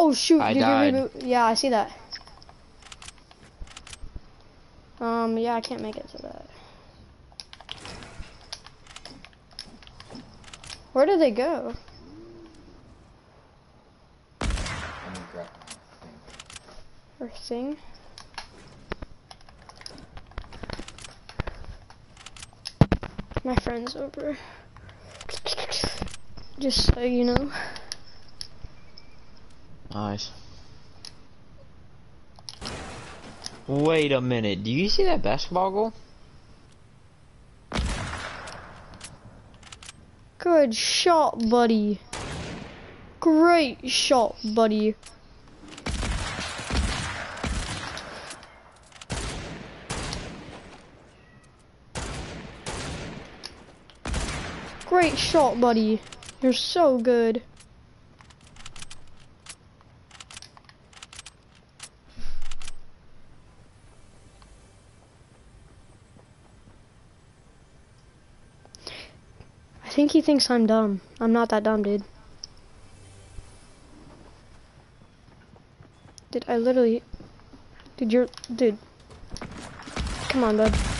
Oh shoot! I did died. you reboot? Yeah, I see that. Um, yeah, I can't make it to that. Where did they go? First thing. My friend's over. Just so you know. Nice. Wait a minute. Do you see that basketball goal? Good shot, buddy. Great shot, buddy. Great shot, buddy. You're so good. Think he thinks I'm dumb. I'm not that dumb, dude. Dude, I literally... Dude, you're... Dude. Come on, bud.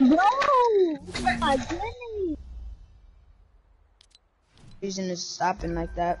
Bro! Uh-uh. Oh my goodness! Reason is stopping like that.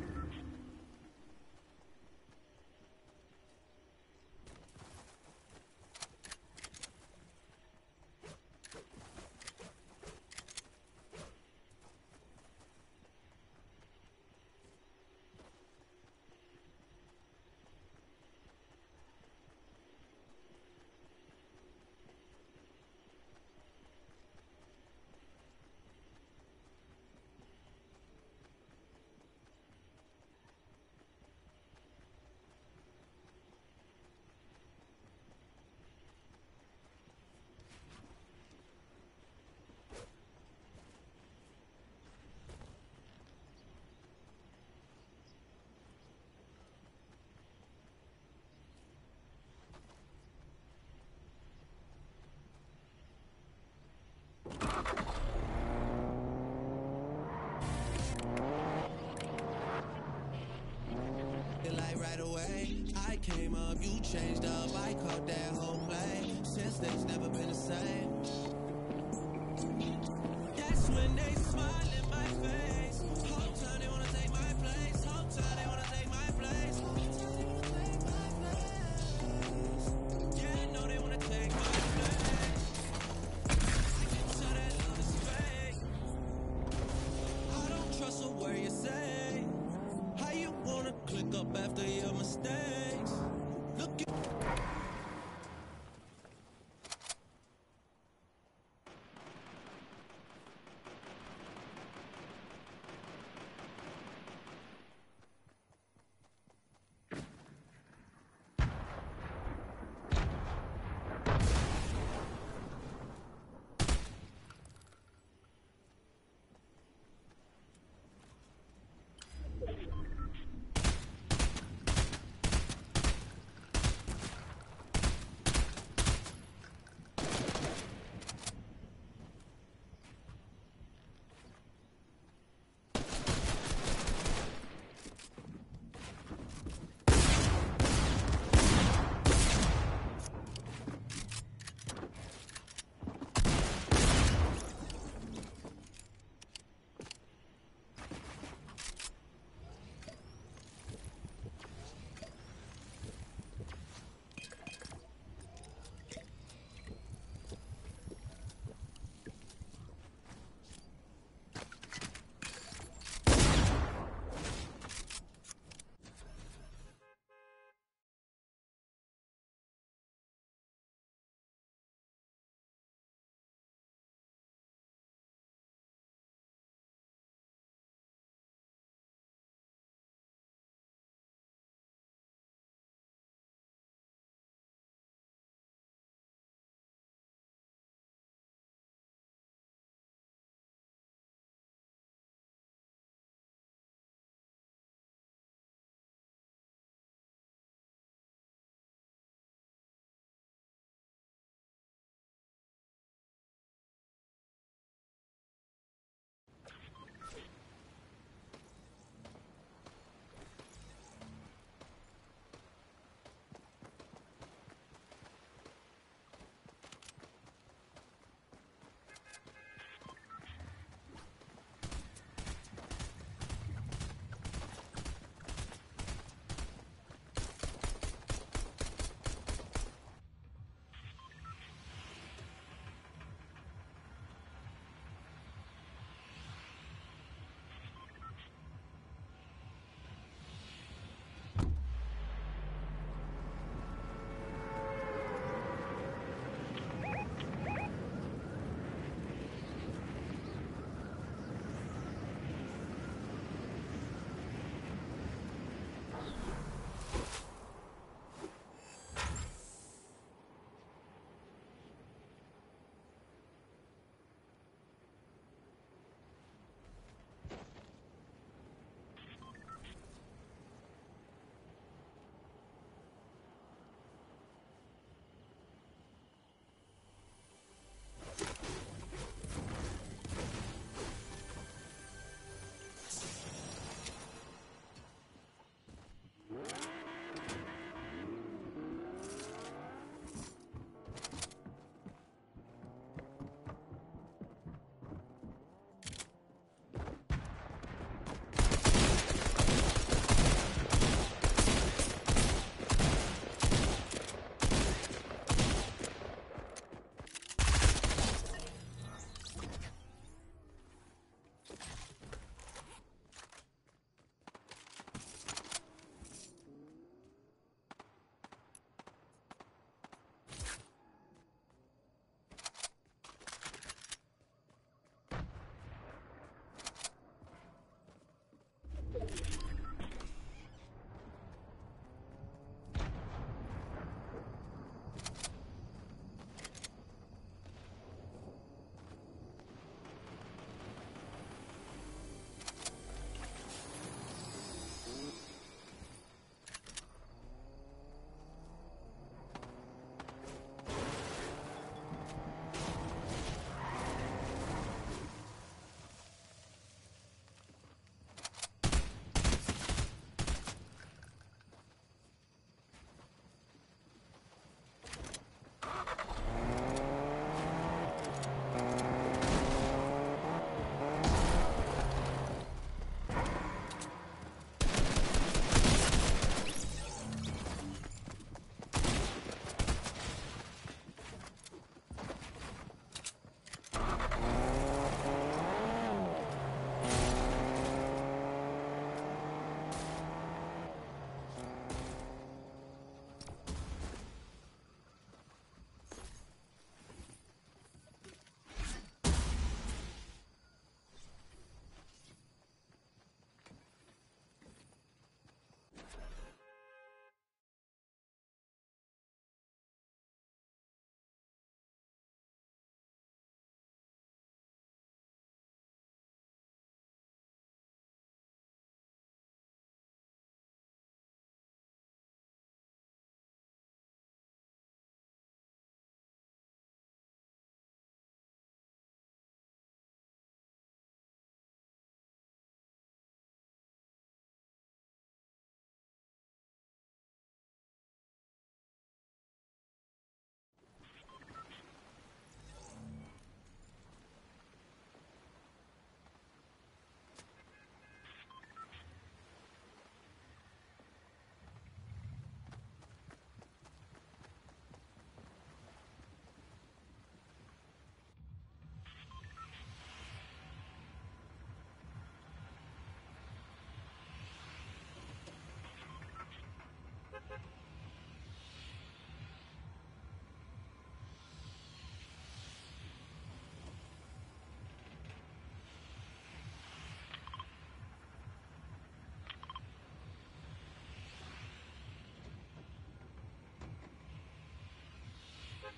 came up, you changed up. I caught that whole play. Since then, it's never been the same. That's when they smiling.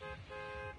うん。